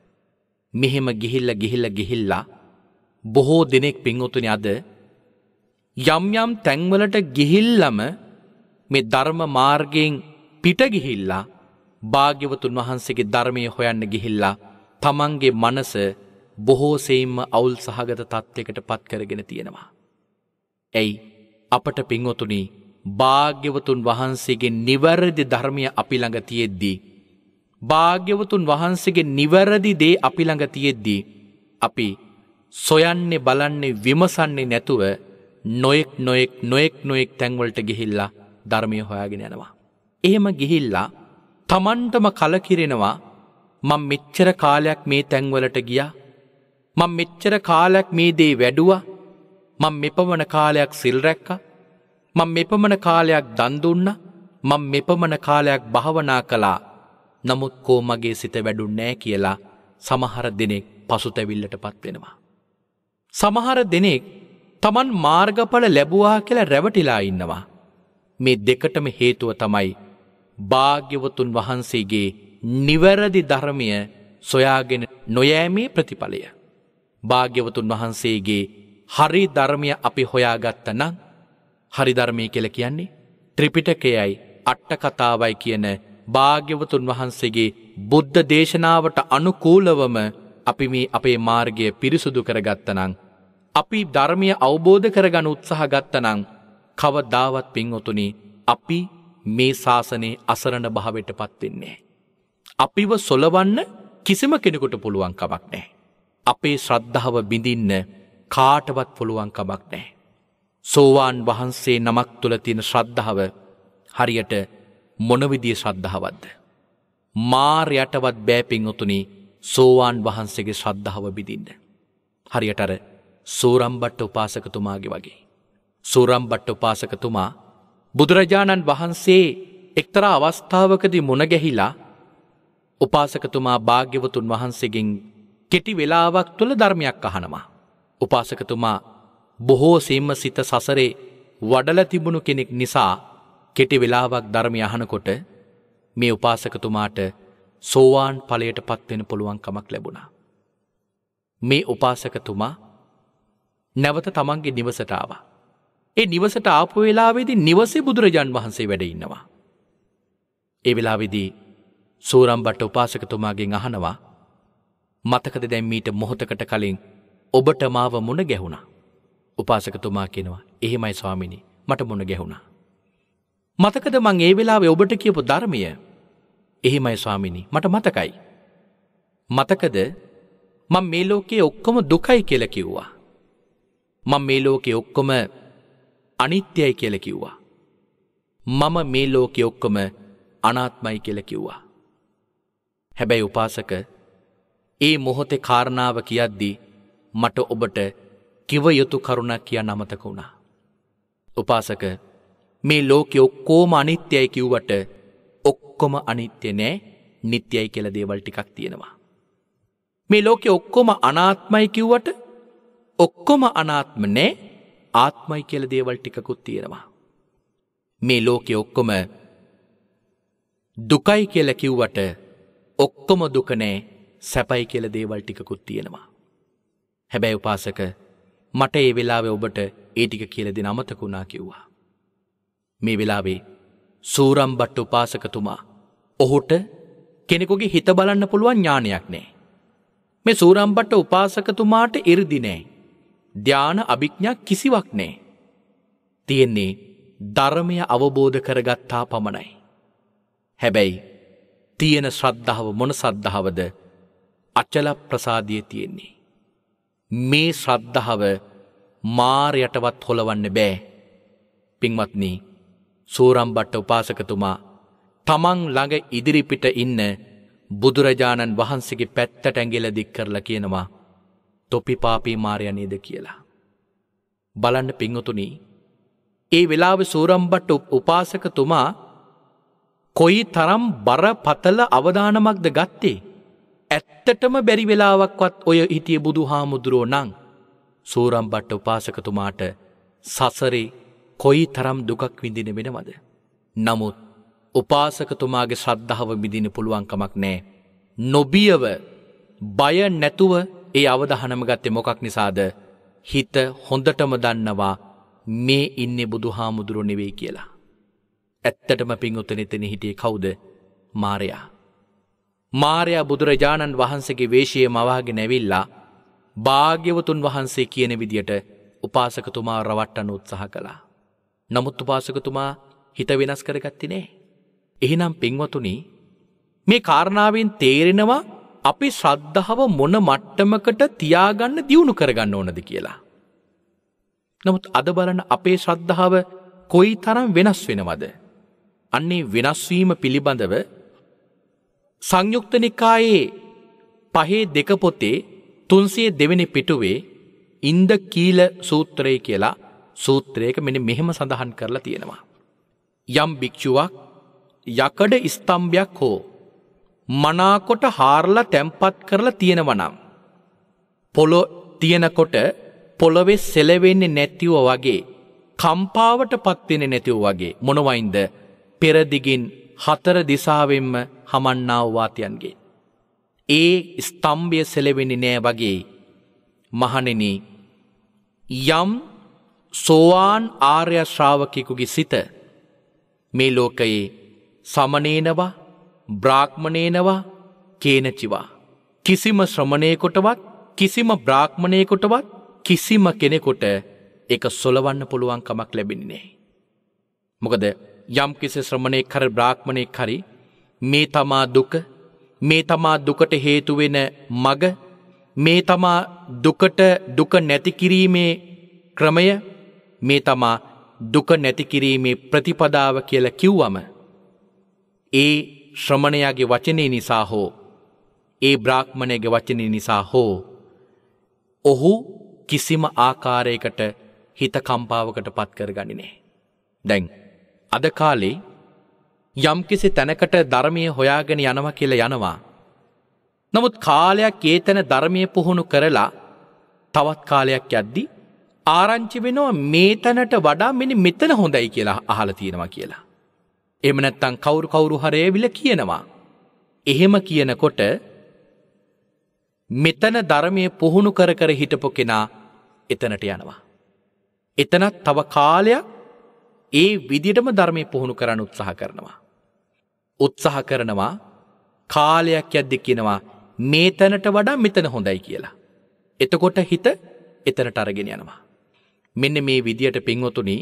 මෙහෙම ගිහිල්ල ගිහිල්ල ගිහිල්ලා බොහෝ දෙනෙක් පින්වතුනි අද යම් යම් තැන්වලට ගිහිල්ලම මේ ධර්ම මාර්ගයෙන් පිටගිහිල්ලා භාග්‍යවතුන් වහන්සේගේ ධර්මය හොයන්න ගිහිල්ලා තමන්ගේ මනස බොහෝසෙයින්ම අවුල් සහගත තත්ත්වයකට පත් කරගෙන තියෙනවා. ඇයි අපට පින්වතුනි භාග්‍යවතුන් වහන්සේගේ නිවැරදි ධර්මය අපි ළඟ තියෙද්දී. භාග්‍යවතුන් වහන්සේගේ නිවැරදි දේ අපි ළඟ තියෙද්දී. අපි සොයන්නේ බලන්නේ විමසන්නේ නැතුව නොයෙක් නොයෙක් නොයෙක් නොයෙක් තැන්වලට ගිහිල්ලා ධර්මය හොයාගෙන යනවා. එහෙම ගිහිල්ලා තමන්ටම කලකිරෙනවා මං මෙච්චර කාලයක් මේ තැන්වලට ගියා මං මෙච්චර කාලයක් මේ දේ වැඩුවා මං මෙපමණ කාලයක් සිල්රැක්ක මං මෙපමණ කාලයක් දන්දුන්න මං මෙපමණ කාලයක් භාවනා කලා නමුත් කෝ මගේ සිත වැඩුන්නෑ කියලා සමහර දෙනෙක් පසුතැවිල්ලට පත්වෙනවා. සමහර දෙනෙක් තමන් මාර්ගඵල ලැබුවා කියලා රැවටිලා ඉන්නවා. මේ දෙකටම හේතුව තමයි භාග්‍යවතුන් වහන්සේගේ නිවැරදි ධර්මය සොයාගෙන නොයෑමේ ප්‍රතිඵලය. භාග්‍යවතුන් වහන්සේගේ හරි ධර්මය අපි හොයාගත්ත නම් හරිධර්මය කෙල කියන්නේ ත්‍රිපිටකයයි අට්ටකතාවයි කියන භාග්‍යවතුන් වහන්සේගේ බුද්ධ දේශනාවට අනුකූලවම අපි මේ අපේ මාර්ගය පිරිසුදු කරගත්තනං. අපි ධර්මය අවබෝධ කරගන උත්සාහ ගත්තනං කවදාවත් පින්ඔතුනි අපි මේ ශාසනයේ අසරණ භාවට පත්වෙන්නේ. අපිව සොලවන්න කිසිම කෙනෙකුට පුළුවන් කමක් නෑ. අපේ ශ්‍රද්ධාව බිඳින්න කාටවත් පුළුවන් කමක් නෑ. සෝවාන් වහන්සේ නමක් තුළ තියෙන ශ්‍රද්ධාව හරියට මොනවිදිය ශ්‍රද්ධාවද්ද. මාර්යටවත් බෑපින් ඔතුනි සෝවාන් වහන්සේගේ ශ්‍රද්ධාව බිදින්න. හරියට අර සූරම්බට්ට උපාසකතුමාගේ වගේ. සූරම්බට්ට උපාසකතුමා බුදුරජාණන් වහන්සේ එක්තරා අවස්ථාවකදී මුණගැහිලා උපාසකතුමා භාග්‍යවතුන් වහන්සේගෙන් කෙටි වෙලාවක් තුළ ධර්මයක් අහනවා. උපාසකතුමා බොහෝ සෙම්ම සිත සසරේ වඩල තිබුණු කෙනෙක් නිසා කෙටි වෙලාවක් ධර්මය අහනකොට මේ උපාසකතුමාට සෝවාන් පලයට පත්වෙන පුළුවන්කමක් ලැබුණා. මේ උපාසකතුමා නැවත තමන්ගේ නිවසටාව. ඒ නිවසට ආපු වෙලාවෙදි නිවසේ බුදුරජාන් වහන්සේ වැඩ ඉන්නවා. ඒ වෙලාවෙදී සූරම්බට උපාසකතුමාගෙන් අහනවා මතකද දැම්මීට මොහොතකට කලින් ඔබට මාව මුණ ගැහුණා. උපාසකතුමා කෙනවා එහෙමයි ස්වාමිනි මට මුණ ගැහුණා. මතකද මං ඒ වෙලාවේ ඔබට කියපු ධර්මය එහෙමයි ස්වාමිනි මට මතකයි. මතකද මං මේ ලෝකයේ ඔක්කොම දුකයි කියල කිව්වා. මං මේ ලෝකෙ ඔක්කොම අනිත්‍යයි කියල කිව්වා. මම මේ ලෝකෙ ඔක්කොම අනාත්මයි කියල කිව්වා. හැබැයි උපාසක ඒ මොහොතේ කාරණාව කියද්දී මට ඔබට කිව යුතු කරුණක් කිය නමතක වුණා. උපාසක මේ ලෝකෙ ඔක්කෝම අනිත්‍යයි කිව්වට ඔක්කොම අනිත්‍ය නෑ නිත්‍යයි කියල දේවල් ටිකක් තියෙනවා. මේ ලෝකෙ ඔක්කොම අනාත්මයි කිව්වට ඔක්කොම අනාත්ම නෑ ආත්මයි කියල දේවල් ටිකකුත් තියෙනවා. මේ ලෝකෙ ඔක්කොම දුකයි කියල කිව්වට ඔක්කොම දුකනෑ සැපයි කියල දේවල් ටිකකුත් තියෙනවා. හැබැයි උපාසක මට ඒ වෙලාව ඔබට ඒටික කියලදි නමතකුණා කිව්වා. මේ වෙලාවේ සූරම්බට්ට උපාසකතුමා ඔහුට කෙනෙකුගේ හිත බලන්න පුළුවන් ඥානයක් නෑ. මේ සූරම්බට්ට උපාසකතුමාට ඉරදිනෑ. ධ්‍යාන අභිඥා කිසිවක් නෑ. තියෙන්නේ ධර්මය අවබෝධ කරගත්තා පමණයි. හැබැයි තියෙන ශ්‍රද්ධාව මොන සද්ධාවද අච්චල ප්‍රසාදිය තියෙන්නේ. මේ ශ්‍රද්ධාව මාරයටවත් හොළවන්න බෑ පින්වත්නී සූරම්බට්ට උපාසකතුමා තමන් ළඟ ඉදිරිපිට ඉන්න බුදුරජාණන් වහන්සේගේ පැත්තට ඇඟෙල දික් කරලා කියනවා තොපිපාපී මාරයනේද කියලා. බලන්න පිංහතුනී ඒ වෙලාව සූරම්බට්ට උපාසකතුමා කොයි තරම් බර පතල අවධානමක්ද ගත්තේ. ඇත්තටම බැරි වෙලාවක්වත් ඔය හිටිය බුදු හාමුදුරුවෝ නං සූරම්බට්ට උපාසකතුමාට සසරේ කොයි තරම් දුකක් විඳින වෙනවද. නමුත් උපාසකතුමාගේ ශ්‍රද්ධාව විදින පුළුවන්කමක් නෑ. නොබියව බය නැතුව ඒ අවධහනම ගත්තේ මොකක් නිසාද හිත හොඳටම දන්නවා මේ ඉන්න බුදු හාමුදුරුව නෙවෙයි කියලා. ඇත්තටම පිංඋතන එතන හිටිය කවුද මාරයා. මාරයා බුදුරජාණන් වහන්සේගේ වේශය මවාගෙන නැවිල්ලා භාග්‍යවතුන් වහන්සේ කියන විදියට උපාසකතුමා රවට්ටන උත්සාහ කළා. නමුත් උපාසකතුමා හිත වෙනස් කරගත්තිනේ. එහෙනම් පින්වතුනි මේ කාරණාවෙන් තේරෙනවා අපි ශ්‍රද්ධාව මොන මට්ටමකට තියාගන්න දියුණු කරගන්න ඕනද කියලා. නමුත් අද බලන අපේ ශ්‍රද්ධාව කොයි තරම් වෙනස් වෙනවද. අන්නේ වෙනස්වීම පිළිබඳව සංයුක්තනිකායේ පහේ දෙක පොතේ තුන්සේ දෙවෙනි පිටුවේ ඉන්ද කීල සූත්‍රය කියලා සූත්‍රයක මෙනි මෙහෙම සඳහන් කරලා තියෙනවා. යම් භික්‍ෂුවක් යකඩ ස්තම්භයක් හෝ මනාකොට හාරලා තැම්පත් කරලා තියෙනවනම්. පොලො තියෙනකොට පොළොවෙ සෙලවෙන්නේ නැතිව වගේ කම්පාවට පත්වෙන නැතිව වගේ මොනවයින්ද පෙරදිගින් හතර දිසාවෙන්ම හමන්නාවවාතයන්ගේ. ඒ ස්තම්භය සෙලවෙනි නෑ වගේ මහනෙන යම් සෝවාන් ආර්යශ්‍රාවකෙකුගේ සිත මේ ලෝකයේ සමනේනවා බ්‍රාක්්මණේනවා කේනචිවා. කිසිම ශ්‍රමණයකොටවත් කිසිම බ්‍රාක්්මණයකොටවත් කිසිම කෙනෙකොට එක සොලවන්න පුළුවන් කමක් ලැබෙන්නේ. මොකද යම් කිසි ශ්‍රමණය කර බ්‍රාහ්මණය කරි මේ තමා දුක මේ තමා දුකට හේතුවෙන මග මේ තමා දුකට දුක නැතිකිරීමේ ක්‍රමය මේ තමා දුක නැතිකිරීමේ ප්‍රතිපදාව කියල කිව්වම ඒ ශ්‍රමණයාගේ වචනය නිසා හෝ ඒ බ්‍රාහ්මණයගේ වචනය නිසා හෝ ඔහු කිසිම ආකාරයකට හිත කම්පාවකට පත් කරගනිනේ. දැන් අද කාලේ යම්කිසි තැනකට ධර්මය හොයාගෙන යනව කියල යනවා. නමුත් කාලයක් ඒ තැන ධර්මය පුහුණු කරලා තවත් කාලයක් යද්දි ආරංචි වෙනවා මේ තැනට වඩා මෙනි මෙතන හොඳයි කියලා අහල තියෙනවා කියලා. එම නැත්තං කවුරු කවුරු හරයවිල කියනවා. එහෙම කියනකොට මෙතන ධර්මය පුහුණු කර කර හිටපු කෙනා එතනට යනවා. එතනත් තව කාලයක් ඒ විදිටම ධර්මය පුහුණු කරන්න උත්සාහ කරනවා. උත්සාහ කරනවා කාලයක් යද්දි කියනවා මේ තැනට වඩා මෙතන හොඳයි කියලා. එතකොට හිත එතනට අරගෙන යනවා. මෙන්න මේ විදියට පින්වතුනි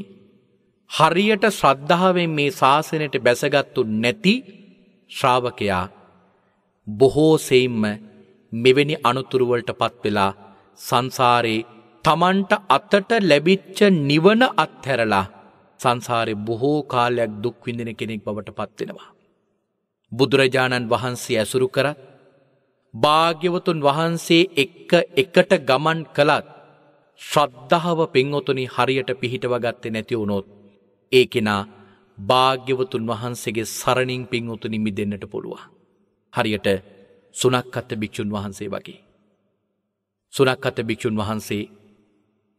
හරියට ශ්‍රද්ධාවෙන් මේ ශාසනයට බැසගත්තු නැති ශ්‍රාවකයා බොහෝ සෙයිම්ම මෙවැනි අනුතුරුවලට පත්වෙලා සංසාරයේ තමන්ට අතට ලැබිච්ච නිවන අත්හැරලා සංසාරය බොහෝ කාලයක් දුක්විඳෙන කෙනෙක් බවට පත්වෙනවා. බුදුරජාණන් වහන්සේ ඇසුරු කරත් භාග්‍යවතුන් වහන්සේ එක්ක එකට ගමන් කළත් ශ්‍රද්ධාව පෙන්ඔතුනි හරියට පිහිටව ගත්තේ නැති වුණොත් ඒ කෙනා භාග්‍යවතුන් වහන්සේගේ සරණින් පින්වතු නිමි දෙන්නට පුළුවන්. හරියට සුනක්කත්ත භික්‍ෂූන් වහන්සේ වගේ. සුනක්කත භික්‍ෂූන් වහන්සේ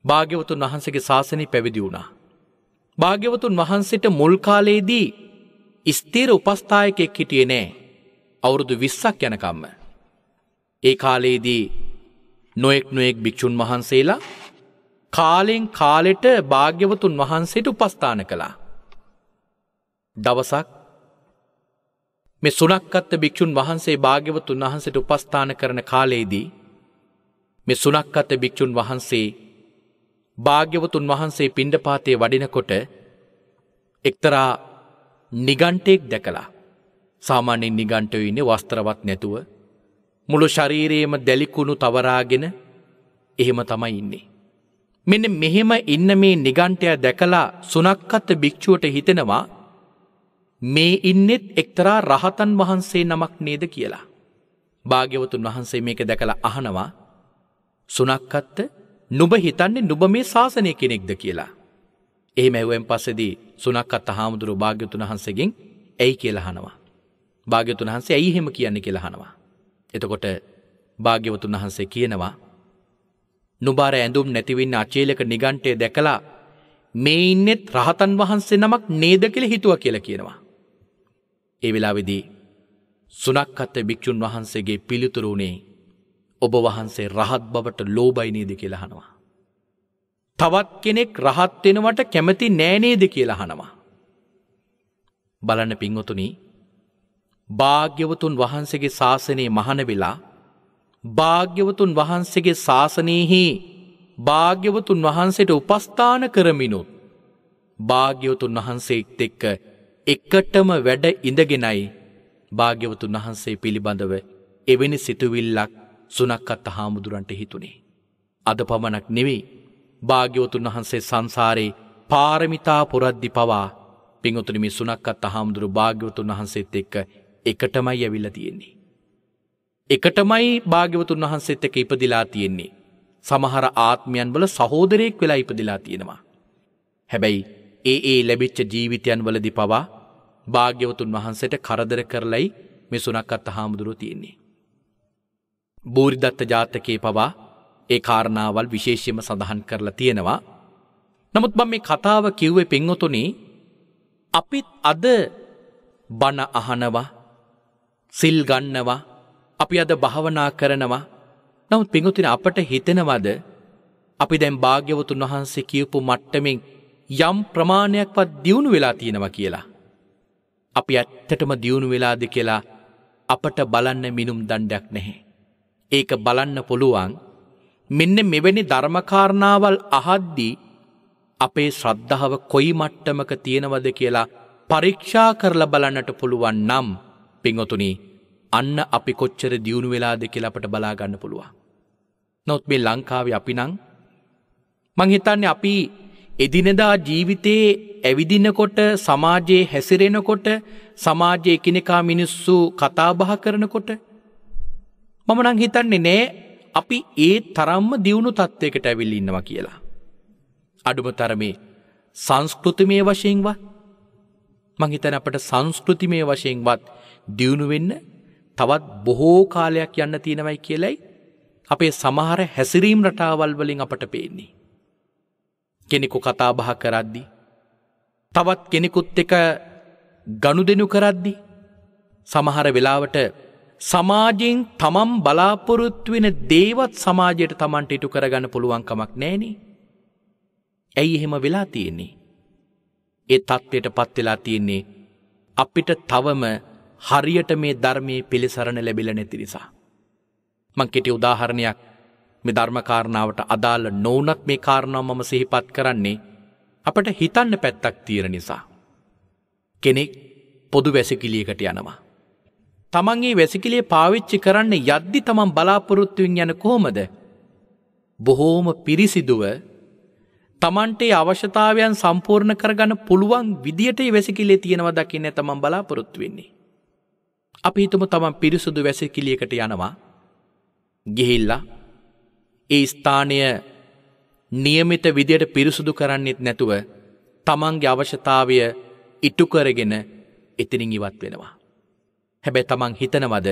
භාග්‍යවතුන් වහන්සේගේ ශාසනය පැවිදි වුණා. භාග්‍යවතුන් වහන්සේට මුල්කාලයේදී ස්තේර උපස්ථායකෙක් හිටියේ නෑ අවුරුදු විස්සක් යනකම්ම. ඒ කාලයේදී නොෙක් නොෙක් භික්‍ෂූන් වහන්සේලා කාලෙන් කාලෙට භාග්‍යවතුන් වහන්සේට උපස්ථාන කළා. දවසක් මෙ සුනක්කත්ත භික්‍ෂූන් වහන්සේ භාග්‍යවතුන් වහන්සට උපස්ථාන කරන කාලයේදී මෙ සුනක්කත්ත භික්‍ෂූන් වහන්සේ භාග්‍යවතුන් වහන්සේ පිණ්ඩපාතය වඩිනකොට එක්තරා නිගන්ටෙක් දැකලා සාමාන්‍යෙන් නිගන්ටයඉන්න වස්ත්‍රවත් නැතුව මුළු ශරීරයේම දැලිකුණු තවරාගෙන එහෙම තමයි ඉන්නේ. මෙන්න මෙහෙම ඉන්න මේ නිගන්ටය දැකලා සුනක්කත්ත භික්‍ෂුවට හිතෙනවා මේ ඉන්නෙත් එක්තරා රහතන් වහන්සේ නමක් නේද කියලා. භාග්‍යවතුන් වහන්සේ මේක දැකලා අහනවා සුනක්කත්ත නුබ හිතන්නේ නුබ මේ ශාසනය කෙනෙක්ද කියලා. එහි මැවුවෙන් පස්සෙදී සුනක්කත් හාමුදුරු භාග්‍යතුන් වහන්සේගෙන් ඇයි කියලහනවා. භාග්‍යතුන් වහන්සේ ඇයි හෙම කියන්නේ කියලහනවා. එතකොට භාග්‍යවතුන් වහන්සේ කියනවා නුබාර ඇඳුම් නැතිවන්න අචේලක නිගන්ටය දැකලා මේ ඉන්නෙත් රහතන් වහන්සේ නමක් නේද කෙළ හිතුව කියල කියනවා. ඒ වෙලාවෙදී සුනක්කත්ත භික්‍ෂූන් වහන්සේගේ පිළිතුරුණේ ඔබ වහන්සේ රහත් බවට ලෝබයිනීද කියලහනවා. තවත් කෙනෙක් රහත්වෙනවට කැමති නෑනේද කියලහනවා. බලන්න පින්වතුනි භාග්‍යවතුන් වහන්සේගේ ශාසනයේ මහන වෙලා භාග්‍යවතුන් වහන්සේගේ ශාසනයෙහි භාග්‍යවතුන් වහන්සේට උපස්ථාන කරමිනුත් භාග්‍යවතුන් වහන්සේත් එක්ක එකටම වැඩ ඉඳගෙනයි භාග්‍යවතුන් වහන්සේ පිළිබඳව එවැනි සිතුවිල්ලක් සුනක්කත්ත හාමුදුරන්ට හිතුනේ. අද පමණක් නෙවෙයි භාග්‍යවතුන් වහන්සේ සංසාරයේ පාරමිතා පුරද්දි පවා පිංගුතුනි සුනක්කත් හාමුදුරු භාග්‍යවතුන් වහන්සේත් එක්ක එකටමයි ඇවිල්ල තියෙන්නේ. එකටමයි භාග්‍යවතුන් වහන්සේත් එක ඉපදිලා තියෙන්නේ. සමහර ආත්මයන් වල සහෝදරයෙක් වෙලා ඉපදිලා තියෙනවා. හැබැයි ඒ ඒ ලැබිච්ච ජීවිතයන් වලදි පවා භාග්‍යවතුන් වහන්සේට කරදර කරලයි මෙ සුනක්කත්ත හාමුදුරුව තියෙන්නේ. බූරිදත්ත ජාතකයේ පවා ඒ කාරණාවල් විශේෂයම සඳහන් කරලා තියෙනවා. නමුත් බම් මේ කතාව කිව්වේ පෙන්ගොතුනේ අපිත් අද බණ අහනවා සිල් ගන්නවා අපි අද භාවනා කරනවා නමුත් පිඟුතින අපට හිතෙනවද අපි දැම් භාග්‍යවතුන් වහන්සේ කියපු මට්ටමින් යම් ප්‍රමාණයක්වත් දියුණු වෙලා තියෙනවා කියලා. අපි ඇත්තටම දියුණු වෙලාද කියලා අපට බලන්න මිනුම් දණ්ඩයක් නැහැ. ඒක බලන්න පුළුවන් මෙන්න මෙවැනි ධර්මකාරණාවල් අහද්දී අපේ ශ්‍රද්ධාව කොයි මට්ටමක තියෙනවද කියලා පරීක්ෂා කරල බලන්නට පුළුවන් නම් පිංඔතුනි අන්න අපි කොච්චර දියුණු වෙලාද කියලපට බලාගන්න පුළුවන්. නොත් මේ ලංකාව අපි නං මංහිතන්නේ අපි එදිනෙදා ජීවිතයේ ඇවිදිනකොට සමාජයේ හැසිරෙනකොට සමාජය එකිනෙකා මිනිස්සු කතාබහ කරනකොට මම නං හිතන්නේ නෑ අපි ඒ තරම්ම දියුණු තත්ත්වයකට ඇවිල් ඉන්නවා කියලා. අඩුම තරමේ සංස්කෘතිමය වශයෙන්වත් මංහිතන අපට සංස්කෘතිමය වශයෙන්වත් දියුණුවෙන්න තවත් බොහෝ කාලයක් යන්න තියෙනවයි කියලයි අපේ සමහර හැසිරීම් රටාවල් වලින් අපට පේන්නේ. කෙනෙකු කතාබහ කරද්දි. තවත් කෙනෙකුත් එක ගණු දෙනු කරද්දි. සමහර වෙලාවට සමාජයෙන් තමම් බලාපොරොත්තුවෙන දේවත් සමාජයට තමන්ට ඉටු කරගන්න පුළුවන්කමක් නෑනේ. ඇයි එහෙම වෙලා තියෙන්නේ. ඒ තත්ත්වයට පත්වෙලා තියෙන්නේ අපිට තවම හරියට මේ ධර්මයේ පිළිසරණ ලැබිල නැති නිසා. මං කෙටි උදාහරණයක් මෙ ධර්මකාරණාවට අදාළ නෝනත් මේ කාරණාව මම සිහිපත් කරන්නේ අපට හිතන්න පැත්තක් තීර නිසා. කෙනෙක් පොදු වැසිකිලියකට යනවා. තමන්ගේ වැසිකිලේ පාවිච්චි කරන්න යද්දි තමන් බලාපොරොත්තුවෙන් යන කෝමද. බොහෝම පිරිසිදුව තමන්ටේ අවශ්‍යතාවයන් සම්පූර්ණ කරගන්න පුළුවන් විදිට වැසිකිලේ තියෙනව දකින්න තමන් බලාපොරොත්තු වෙන්නේ. අපි හිතම තමන් පිරිසුදු වැසිකිලියකට යනවා ගෙහිල්ලා ඒ ස්ථානය නියමිත විදියට පිරිසුදු කරන්නෙත් නැතුව තමන්ගේ අවශ්‍යතාවය ඉටුකරගෙන එතිනින් ඉවත් වෙනවා. හැබැ තමන් හිතනවද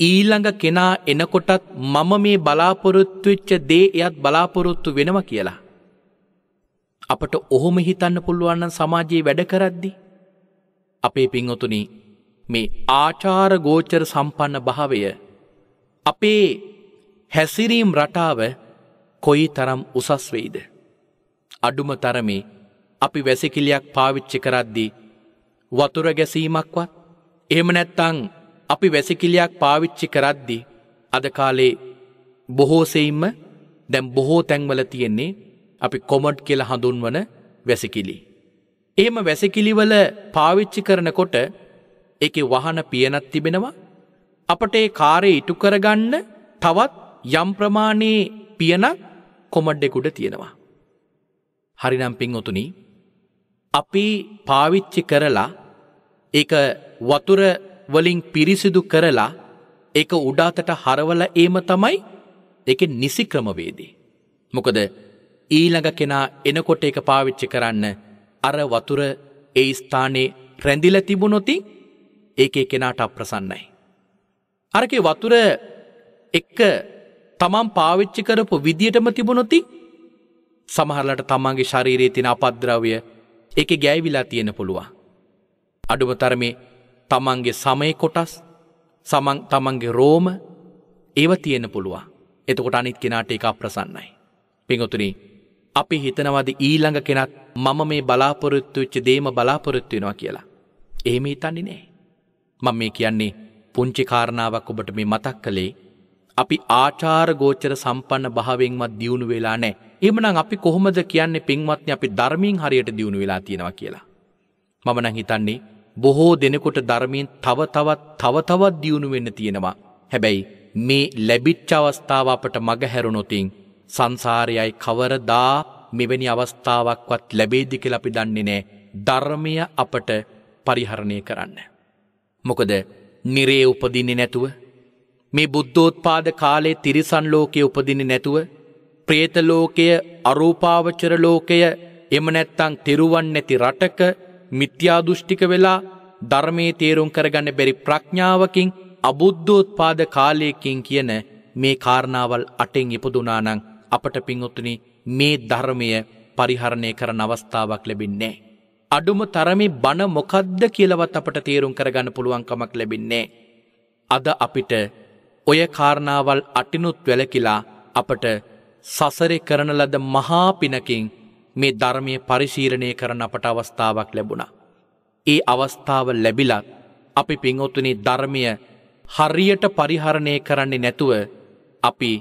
ඊළඟ කෙනා එනකොටත් මම මේ බලාපොරොත්තුවෙච්ච දේ එයත් බලාපොරොත්තු වෙනව කියලා. අපට ඔහොම හිතන්න පුළුවන්න සමාජයේ වැඩ කරද්දි. අපේ පින්ඔතුනි මේ ආචාර ගෝචර සම්පන්න භාවය අපේ හැසිරීම් රටාව කොයි තරම් උසස් වෙයිද. අඩුම තරමේ අපි වැසිකිලියක් පාවිච්චි කරද්දී වතුර ගැසීමක්වත් එහෙම නැත්තං අපි වැසිකිලියක් පාවිච්චි කරද්දි අද කාලේ බොහෝසෙයින්ම දැම් බොහෝ තැන්වල තියෙන්නේ අපි කොමඩ් කියල හඳුන්වන වැසිකිලි. එහෙම වැසිකිලිවල පාවිච්චි කරනකොට එක වහන පියනත් තිබෙනවා අපට ඒ කාරය ඉටු කරගන්න තවත් යම් ප්‍රමාණයේ පියනක් කොමඩ්ඩෙකුඩ තියෙනවා. හරිනම් පින් ඔතුනි අපි පාවිච්චි කරලා ඒක වතුර වලින් පිරිසිදු කරලා එක උඩාතට හරවල ඒම තමයි එක නිසි ක්‍රමවේදී. මොකද ඊළඟ කෙනා එනකොට එක පාවිච්චි කරන්න අර වතුර ඒ ස්ථානයේ රැඳිල තිබුණොති ඒක කෙනාට අප්‍රසන්නයි. අරක වතුර එක්ක තමන් පාවිච්චි කරපු විදිටම තිබුණොති සමහරලට තමන්ගේ ශරීරයේ තින අපද්‍රව්‍ය එක ගෑවිලා තියෙන පුළුවන්. අඩුම තරමේ තමන්ගේ සමය කොටස් සමන් තමන්ගේ රෝම ඒව තියෙන පුළුවන් එතකොට අනිත් කෙනාට එක අප්‍රසන්නයි. පිංගොතුනී අපි හිතනවද ඊළඟ කෙනත් මම මේ බලාපොරොත්තු වෙච්ච දේම බලාපොරොත්තු වෙනවා කියලා. එහෙම හිතන්නේ නෑ. මම මේ කියන්නේ පුංචි කාරණාවක් ඔබට මේ මතක් කළේ අපි ආචාර ගෝචර සම්පන්න භාවෙන්වත් දියුණු වෙලා නෑ. එමනම් අපි කොහොමද කියන්නේ පින්වත්නි අපි ධර්මයෙන් හරියට දියුණු වෙලා තියෙනවා කියලා. මම නම් හිතන්නේ බොහෝ දෙනෙකුට ධර්මයෙන් තව තවත් තව තවත් දියුණු වෙන්න තියෙනවා. හැබැයි මේ ලැබිච්ච අවස්ථාව අපට මගහැරුණොතින් සංසාරයයි කවරදා මෙවැනි අවස්ථාවක්වත් ලැබේදි කියලා අපි දන්නේ නෑ ධර්මය අපට පරිහරණය කරන්න. මොකද නිරේ උපදින්නේ නැතුව මේ බුද්ධෝත්පාද කාලේ තිරිසන් ලෝකය උපදින්නේ නැතුව ප්‍රේතලෝකය අරූපාවචර ලෝකය එම නැත්තං තෙරුවන් නැති රටක මිත්‍යාදුෘෂ්ටික වෙලා ධර්මයේ තේරුම් කරගන්න බැරි ප්‍රඥාවකින් අබුද්ධෝත්පාද කාලයකින් කියන මේ කාරණාවල් අටෙන් ඉපදුනානං අපට පිංඔත්තුනි මේ ධර්මය පරිහරණය කරන අවස්ථාවක් ලැබින්නේ. අඩුම තරමි බණ මොකද්ද කියලවත් අපට තේරුම් කරගන්න පුළුවන්කමක් ලැබින්නේ. අද අපිට ඔය කාරණාවල් අටිනුත් වැලකිලා අපට සසරෙ කරන ලද මහා පිනකින් මේ ධර්මය පරිශීරණය කරන අපට අවස්ථාවක් ලැබුණා. ඒ අවස්ථාව ලැබිලත් අපි පිංඔතුනි ධර්මය හරියට පරිහරණය කරන්නේ නැතුව අපි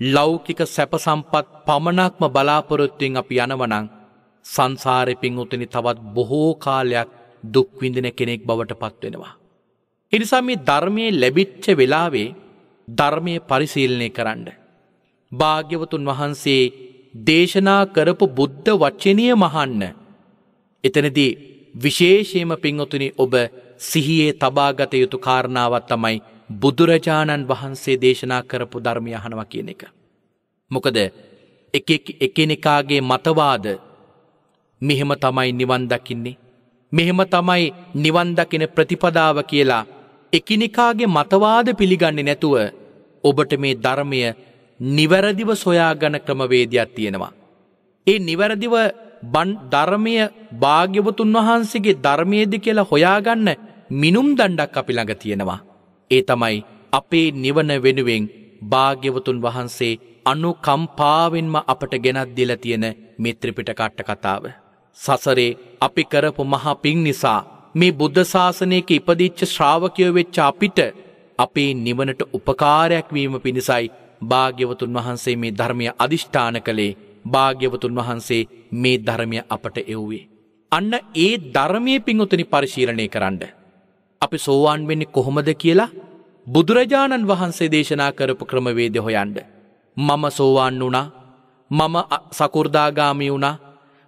ලෞකික සැපසම්පත් පමණක්ම බලාපොරොත්තුවෙන් අපි යනවනං සංසාරෙ පිංඋතනි තවත් බොහෝ කාලයක් දුක්විඳන කෙනෙක් බවට පත්වෙනවා. එනිසා මේ ධර්මය ලැබිච්ච වෙලාවේ ධර්මය පරිශීලනය කරන්න. භාග්‍යවතුන් වහන්සේ දේශනා කරපු බුද්ධ වච්චනය මහන්න. එතනදී විශේෂයම පින්ඔතුනි ඔබ සිහියේ තබාගත යුතු කාරණාවත් තමයි බුදුරජාණන් වහන්සේ දේශනා කරපු ධර්මය අහනව කියන එක. මොකද එකනෙකාගේ මතවාද මෙහෙම තමයි නිවන් දකින්නේ. මෙහෙම තමයි නිවන් දකින ප්‍රතිපදාව කියලා එකිනෙකාගේ මතවාද පිළිගන්නේ නැතුව ඔබට මේ ධර්මය නිවැරදිව සොයාගන ක්‍රමවේදයක් තියෙනවා. ඒ නිවැරදිව බන් ධර්මය භාග්‍යවතුන් වහන්සේගේ ධර්මයේද කියලා හොයාගන්න මිනුම් දණ්ඩක් අපි ළඟ තියෙනවා. ඒ තමයි අපේ නිවන වෙනුවෙන් භාග්‍යවතුන් වහන්සේ අනු කම්පාවෙන්ම අපට ගෙනත් දිල තියෙන මිත්‍රපිට කට්ට කතාව. සසරේ අපි කරපු මහා පින් නිසා මේ බුද්ධශාසනයක ඉපදිච්ච ශ්‍රාවකයෝ වෙච්ච අපිට අපේ නිවනට උපකාරයක් වීම පිණිසයි භාග්‍යවතුන් වහන්සේ මේ ධර්මය අධිෂ්ඨාන කළේ භාග්‍යවතුන් වහන්සේ මේ ධර්මය අපට එව්වේ. අන්න ඒ ධර්මය පිංඋතනි පරිශීලනය කරන්න. අපි සෝවාන් වෙන්නේ කොහොමද කියලා බුදුරජාණන් වහන්සේ දේශනා කරපු ක්‍රමවේද හොයන්ඩ. මම සෝවාන් වුණා මම සකුර්දාගාමි වුණා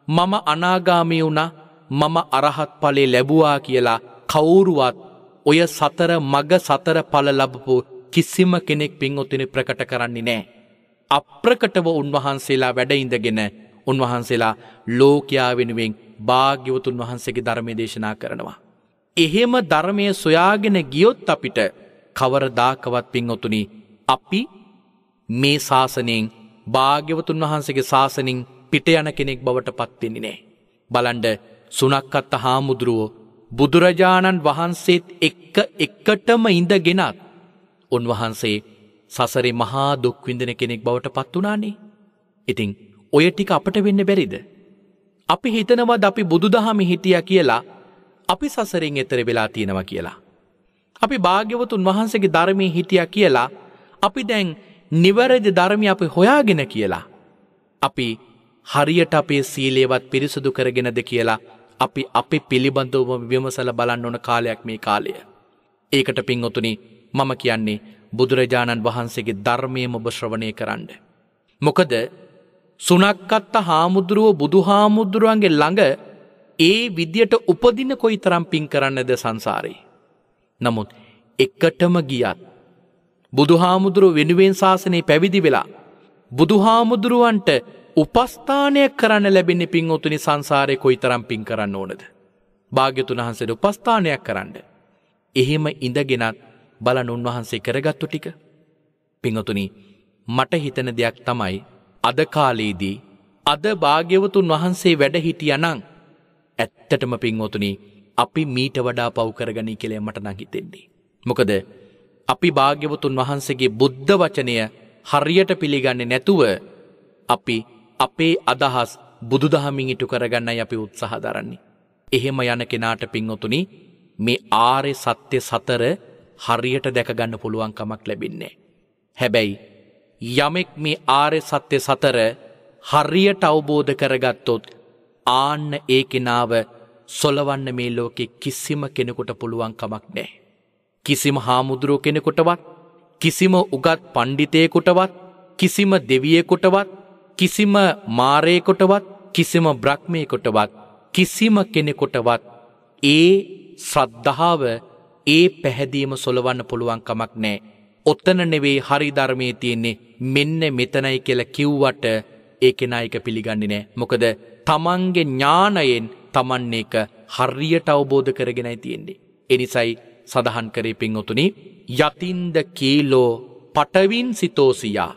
මම අනාගාමි වුණා මම අරහත් පලේ ලැබුවා කියලා කවුරුවත් ඔය සතර මග සතර පල ලබපු කිසිම කෙනෙක් පින් ඔතින ප්‍රකට කරන්නේ නෑ. අප්‍රකටව උන්වහන්සේලා වැඩඉඳගෙන උන්වහන්සේලා ලෝකයා වෙනුවෙන් භාග්‍යවතුන් වහන්සේගේ ධර්මය දේශනා කරනවා. එහෙම ධර්මය සොයාගෙන ගියොත් අපිට කවරදාකවත් පින් ඔතුනි අපි මේ ශාසනයෙන් භාග්‍යවතුන් වහන්සේගේ ශාසනින් පිට යන කෙනෙක් බවට පත්වෙන්නේ නෑ. බලන්ඩ සුනක්කත්ත හාමුදුරුවෝ බුදුරජාණන් වහන්සේත් එක්ක එක්කටම ඉඳ ගෙනත් උන්වහන්සේ සසරේ මහා දුක්විඳන කෙනෙක් බවට පත්වනානේ. ඉතිං ඔය ටික අපට වෙන්න බැරිද. අපි හිතනවද අපි බුදුදහමි හිටිය කියලා අපි සසරෙන් එතර වෙලා තියෙනවා කියලා. අපි භාග්‍යවතුන් වහන්සේගේ ධර්මය හිටිය කියලා අපි දැන් නිවැරදි ධර්මය අපි හොයාගෙන කියලා. අපි හරියට අපේ සීලේවත් පිරිසුදු කරගෙනද කියලා අපි අපි පිළිබඳවම විමසල බලන්න ඕන කාලයක් මේ කාලය. ඒකට පින් ඔතුනි මම කියන්නේ බුදුරජාණන් වහන්සේගේ ධර්මයම ඔබ ශ්‍රවණය කරන්න. මොකද සුනක්කත්ත හාමුදුරුව බුදුහාමුදුරුවන්ගේ ළඟ ඒ විදියට උපදින කොයි තරම් පින් කරන්නද සංසාරයේ. නමුත් එක්කටම ගියත්. බුදුහාමුදුරුව වෙනුවෙන් ශාසනය පැවිදි වෙලා. බුදුහාමුදුරුවන්ට උපස්ථානයක් කරන්න ලැබෙන පින් ඔතුනි සංසාරය කොයි තරම් පින් කරන්න ඕනද. භාග්‍යතුන් වහන්සේට උපස්ථානයක් කරන්න. එහෙම ඉඳගෙනත් බලන උන්වහන්සේ කරගත්තු ටික. පිංහතුනි මට හිතන දෙයක් තමයි අද කාලයේදී අද භාග්‍යවතුන් වහන්සේ වැඩ හිටිය නං ඇත්තටම පින්වතුනි අපි මීට වඩා පව්කරගනී කෙළේ මට නහිතෙන්නේ. මොකද අපි භාග්‍යවතුන් වහන්සේගේ බුද්ධ වචනය හරියට පිළිගන්න නැතුව අපි අපේ අදහස් බුදුදහමින් ඉටු කරගන්නයි අපි උත්සාහ දරන්නේ. එහෙම යන කෙනාට පින්වතුනි මේ ආරය සත්‍ය සතර හරියට දැකගන්න පුළුවන්කමක් ලැබින්නේ. හැබැයි යමෙක් මේ ආරය සත්‍ය සතර හරියට අවබෝධ කරගත්තොත් ආන්න ඒ කෙනාව සොලවන්න මේ ලෝකෙ කිසිම කෙනෙකුට පුළුවන්කමක් නෑ. කිසිම හාමුදුරුව කෙනෙකුටවත් කිසිම උගත් පණ්ඩිතයකුටවත් කිසිම දෙවියකුටවත් කිසිම මාරයකොටවත් කිසිම බ්‍රහ්මයකොටවත් කිසිම කෙනෙකොටවත් ඒ ශ්‍රද්ධාව ඒ පැහැදීම සොලවන්න පුළුවන්කමක් නෑ. ඔත්තන නෙවේ හරි ධර්මය තියෙන්නේ මෙන්න මෙතනයි කියල කිව්වට ඒ කෙනායික පිළිගන්නේ නෑ. මොකද තමන්ගේ ඥානයෙන් තමන් එක හරියට අවබෝධ කරගෙනයි තියෙන්නේ. එනිසයි සඳහන් කරේ පින්ඔතුනි යතින්ද කීලෝ පටවින් සිතෝසියා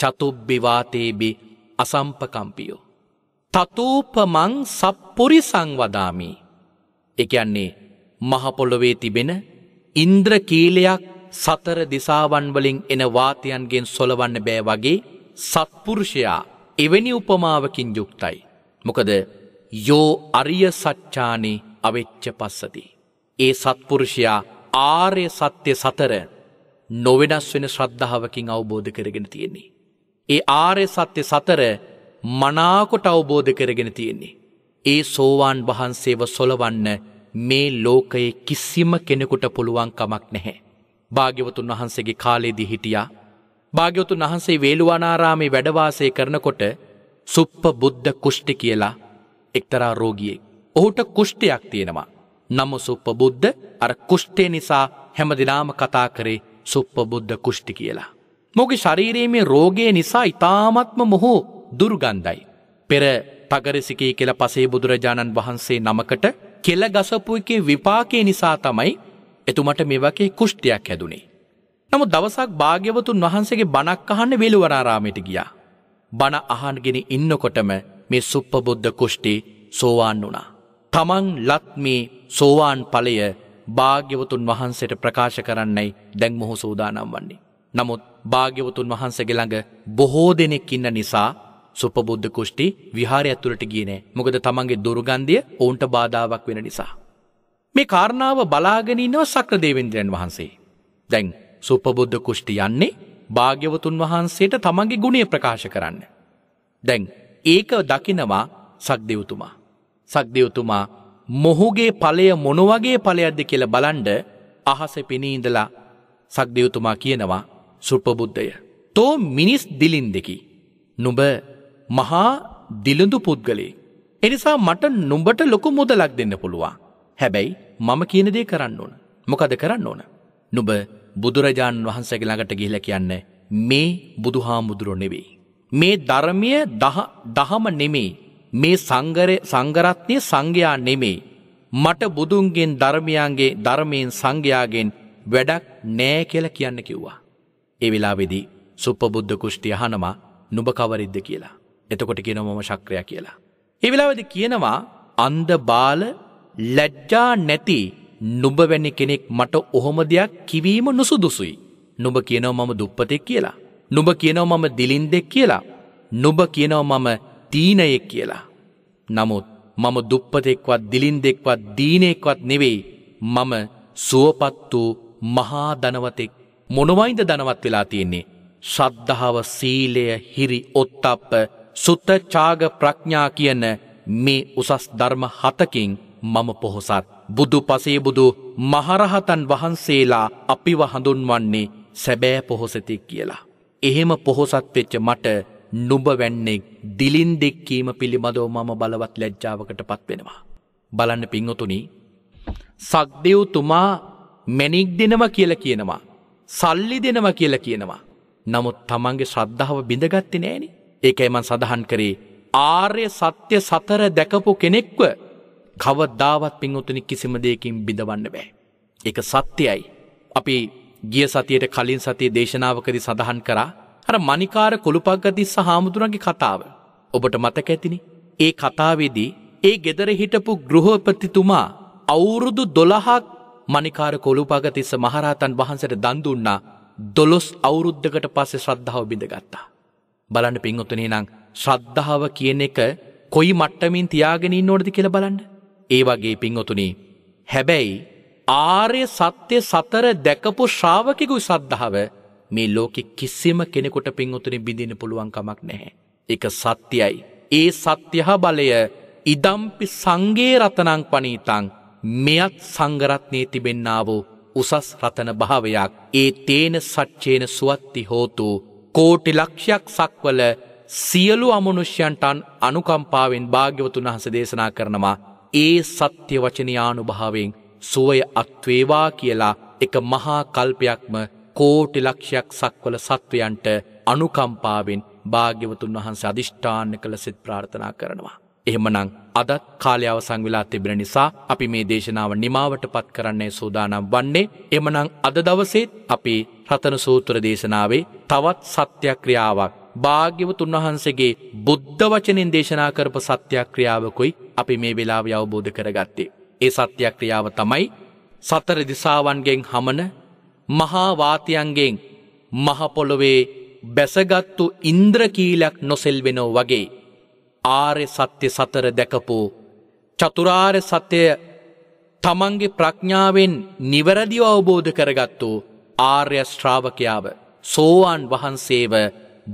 චතුබ්බිවාතේබි අසම්පකම්පියෝ. තතූපමං සප්පුරි සංවදාමී. එකන්නේ මහපොළොවේ තිබෙන ඉන්ද්‍රකීලයක් සතර දිසාවන්වලින් එන වාතයන්ගෙන් සොලවන්න බෑ වගේ සත්පුරුෂයා එවැනි උපමාවකින් යුක්තයි. මොකද යෝ අරිය සච්චානි අවෙච්ච පස්සති. ඒ සත්පුරුෂයා ආර්ය සත්‍යය සතර නොවෙනස් වෙන ශ්‍රද්ධාවකින් අවබෝධ කරගෙන තියෙන්නේ. ඒ ආර්ය සත්‍ය සතර මනාකොට අවබෝධ කරගෙන තියෙන්නේ. ඒ සෝවාන් වහන්සේව සොලවන්න මේ ලෝකයේ කිසිම කෙනෙකුට පුළුවන් කමක් නැහැ. භාග්‍යවතුන් වහන්සේගේ කාලේදී හිටියා. භාග්‍යවතුන් වහන්සේ වේළුවනාරාමේ වැඩවාසය කරනකොට සුප්ප බුද්ධ කුෂ්ටි කියලා එක්තරා රෝගියෙක්. ඔහුට කුෂ්ටයක් තියෙනවා. නම සුප්ප බුද්ධ අර කුෂ්ටේ නිසා හැමදිනාම කතා කරේ සුප්ප බුද්ධ කුෂ්ටි කියලා. මොගේ ශරීරයේ මේ රෝගය නිසා ඉතාමත්ම මොහු දුර්ගන්ධයි. පෙර තගරසිකී කියල පසේ බුදුරජාණන් වහන්සේ නමකට කෙල ගසපු එකේ විපාකේ නිසා තමයි එතුමට මේ වගේ කුෂ්ටියක් හැදුනේ. නමු දවසක් භාග්‍යවතුන් වහන්සේගේ බණක් අහන්න වෙළුවරාරාමයට ගියා. බණ අහන්ගෙන ඉන්නකොටම මේ සුප්පබුද්ධ කුෂ්ටි සෝවාන් වුණා. තමන් ලත්මේ සෝවාන් පලය භාග්‍යවතුන් වහන්සේට ප්‍රකාශ කරන්නයි දැන් මොහු සූදානම් වන්නේ. නමුත් භාග්‍යවතුන් වහන්සගේ ළඟ බොහෝ දෙනෙක් ඉන්න නිසා සුපබුද්ධ කුෂ්ටි විහාරය ඇතුළට ගියනෑ මොකද තමන්ගේ දුර්ගන්ධය ඔවුන්ට බාධාවක් වෙන නිසා. මේ කාරණාව බලාගෙනන්නව සක්‍රදේවෙන්ද්‍රයන් වහන්සේ. දැන් සුපබුද්ධ කුෂ්ටි යන්නේ භාග්‍යවතුන් වහන්සේට තමන්ගේ ගුණේ ප්‍රකාශ කරන්න. දැන් ඒක දකිනවා සක්දෙවතුමා. සක්දෙවතුමා මොහුගේ පලය මොනවගේ පලයක්ද කියල බලන්ඩ අහස පිණීඉඳලා සක්දෙවතුමා කියනවා සුපබුද්ධය. තෝ මිනිස් දිලින් දෙකි. නුඹ මහා දිලඳු පුද්ගලේ. එනිසා මට නුඹට ලොකු මුදලක් දෙන්න පුළුවන්. හැබැයි මම කියන දේ කරන්න ඕන. මොකද කරන්න ඕන. නුබ බුදුරජාණන් වහන්සගේ ළඟට ගිහිල කියන්න මේ බුදුහාමුදුරුව නෙවෙයි. මේ ධර්මය දහම නෙමේ මේ සංගරය සංගරත්නය සංඝයා නෙමේ. මට බුදුන්ගෙන් ධර්මයන්ගේ ධර්මයෙන් සංඝයාගෙන් වැඩක් නෑ කියල කියන්න කිව්වා. ඒ වෙලාවෙදී සුප්පබුද්ධ කුෂ්ටිය හනවා නුබ කවරිද්ද කියලා. එතකොට කියන මම ශක්‍රය කියලා. ඒ වෙලාවෙදි කියනවා අන්ද බාල ලැජ්ජා නැති නුබ වැනි කෙනෙක් මට ඔහොම දෙයක් කිවීම නුසුදුසුයි. නුබ කියනව මම දුප්පතෙක් කියලා. නුබ කියනව මම දිලින්දෙක් කියලා. නුබ කියනව මම තීනයෙක් කියලා. නමුත් මම දුප්පතෙක්වත් දිලින්දෙක්වත් දීනෙක්වත් නෙවෙයි මම සුවපත් වූ මහා දනවතෙක් මොනවයින්ද දනවත් වෙලා තියෙන්නේ. ශ්‍රද්ධාව සීලය හිරි ඔත්තප්ප සුත්තචාග ප්‍රඥා කියන මේ උසස් ධර්ම හතකින් මම පොහොසත්. බුදු පසේබුදු මහරහතන් වහන්සේලා අපිව හඳුන්වන්නේ සැබෑ පොහොසතික් කියලා. එහෙම පොහොසත් වෙච්ච මට නුබ වැන්නෙක් දිලින් දෙක්කීම පිළිබඳව මම බලවත් ලැජ්ජාවකට පත් වෙනවා. බලන්න පිංහතුනි සක්දෙව්තුමා මැනික් දෙනවා කියල කියනවා. සල්ලි දෙනවා කියල කියනවා. නමුත් තමන්ගේ ශ්‍රද්ධාව බිඳගත්ති නෑන ඒකයිමන් සඳහන් කරේ ආර්ය සත්‍ය සතර දැකපු කෙනෙක්ව කවදාවත් පින්වතුනි කිසිම දෙයකින් බිඳවන්න බෑ. එක සත්‍යයයි. අපි ගිය සතියට කලින් සතිය දේශනාවකදි සඳහන් කරා අර මනිකාර කොළුපක්ගතිස්ස හාමුදුරන්ගේ කතාව. ඔබට මතක ඇතිනි. ඒ කතාවේදී ඒ ගෙදර හිටපු ගෘහපතිතුමා අවුරුදු දොළහක් මනිකාර කොළුපගතිස්ස මහරහතන් වහන්සට දන්දුන්නා දොළොස් අවුරුද්ධකට පස්සේ ශ්‍රද්ධාව බිඳගත්තා. බලන්න පින්ඔතුනේ නං ශ්‍රද්ධාව කියන එක කොයි මට්ටමින් තියාගෙන නොඩදි කියල බලන්න. ඒ වගේ පින්ඔතුනේ. හැබැයි ආර්ය සත්‍යය සතර දැකපු ශ්‍රාවකෙකුයි සද්ධාව මේ ලෝකෙ කිසිම කෙනෙකුට පින්වතුනි බිඳින්න පුළුවන් කමක් නැහැ. එක සත්‍යයි. ඒ සත්‍යහ බලය ඉදම්පි සංගේ රතනං පනීතං මෙයත් සංගරත්නයේ තිබෙන්න්නා වූ උසස් රතන භාවයක් ඒ තේන සච්චේන සුවත්ති හෝතු කෝටි ලක්ෂයක් සක්වල සියලු අමනුෂ්‍යන්ටන් අනුකම්පාවෙන් භාග්‍යවතුන් වහස දේශනා කරනවා ඒ සත්‍ය වචනයානු භාවෙන් සුවය අත්වේවා කියලා එක මහා කල්පයක්ම කෝටි ලක්ෂයක් සක්වල සත්වයන්ට අනුකම්පාවෙන් භාග්‍යවතුන් වහන්ස අධිෂ්ඨාන්න කළ සිත් ප්‍රාර්ථනා කරනවා. එහෙමනං අදත් කාලය අවසං වෙලා තිබෙන නිසා අපි මේ දේශනාව නිමාවට පත් කරන්නේ සූදානම් වන්නේ එමනං අද දවසේත් අපි රතන සූත්‍ර දේශනාවේ තවත් සත්‍යක්‍රියාවක් භාග්‍යවතුන් වහන්සේගේ බුද්ධ වචනෙන් දේශනා කරප සත්‍යක්‍රියාවකුයි අපි මේ වෙලාව අවබෝධ කරගත්තේ. ඒ සත්‍යක්‍රියාව තමයි සතර දිසාවන්ගෙන් හමන මහාවාතයන්ගෙන් මහපොළොවේ බැසගත්තු ඉන්ද්‍රකීලයක් නොසෙල්වෙනෝ වගේ ආර්ය සත්‍ය සතර දැකපු චතුරාර්ය සත්‍යය තමන්ගේ ප්‍රඥාවෙන් නිවැරදිව අවබෝධ කරගත්තු ආර්ය ශ්‍රාවකයාව සෝවාන් වහන්සේව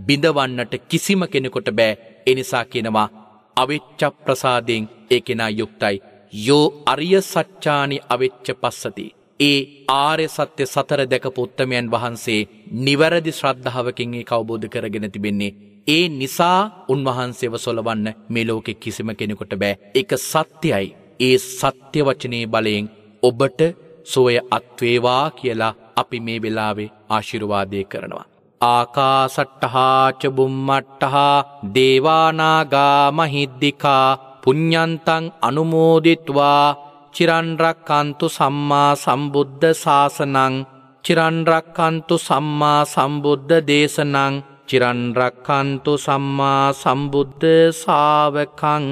බිඳවන්නට කිසිම කෙනෙකොට බෑ එනිසා කියනවා අවිච්ච ප්‍රසාදයෙන් ඒ කෙනා යුක්තයි යෝ අරිය සච්චානි අවෙච්ච පස්සති. ඒ ආර්ය සත්‍ය සතර දැක පුත්තමයන් වහන්සේ නිවැරදි ශ්‍රද්ධාවකින් ඒ කවබෝධ කරගෙන තිබෙන්නේ. ඒ නිසා උන්වහන්සේව සොලවන්න මෙලෝකෙ කිසිම කෙනෙකුට බෑ එක සත්‍යයි. ඒ සත්‍ය වචනයේ බලයෙන් ඔබට සෝය අත්වේවා කියලා අපි මේ වෙලාවේ ආශිරුවාදය කරනවා. ආකාසට්ටහාච බුම්මට්ටහා දේවානාගා මහිද්දිකා පුඤ්ඥන්තං අනුමෝදිත්වා චිරන්රක්කන්තු සම්මා සම්බුද්ධ ශාසනං චිරන්රක්කන්තු සම්මා සම්බුද්ධ දේශනං චිරන්රක්කන්තු සම්මා සම්බුද්ධ සාවකං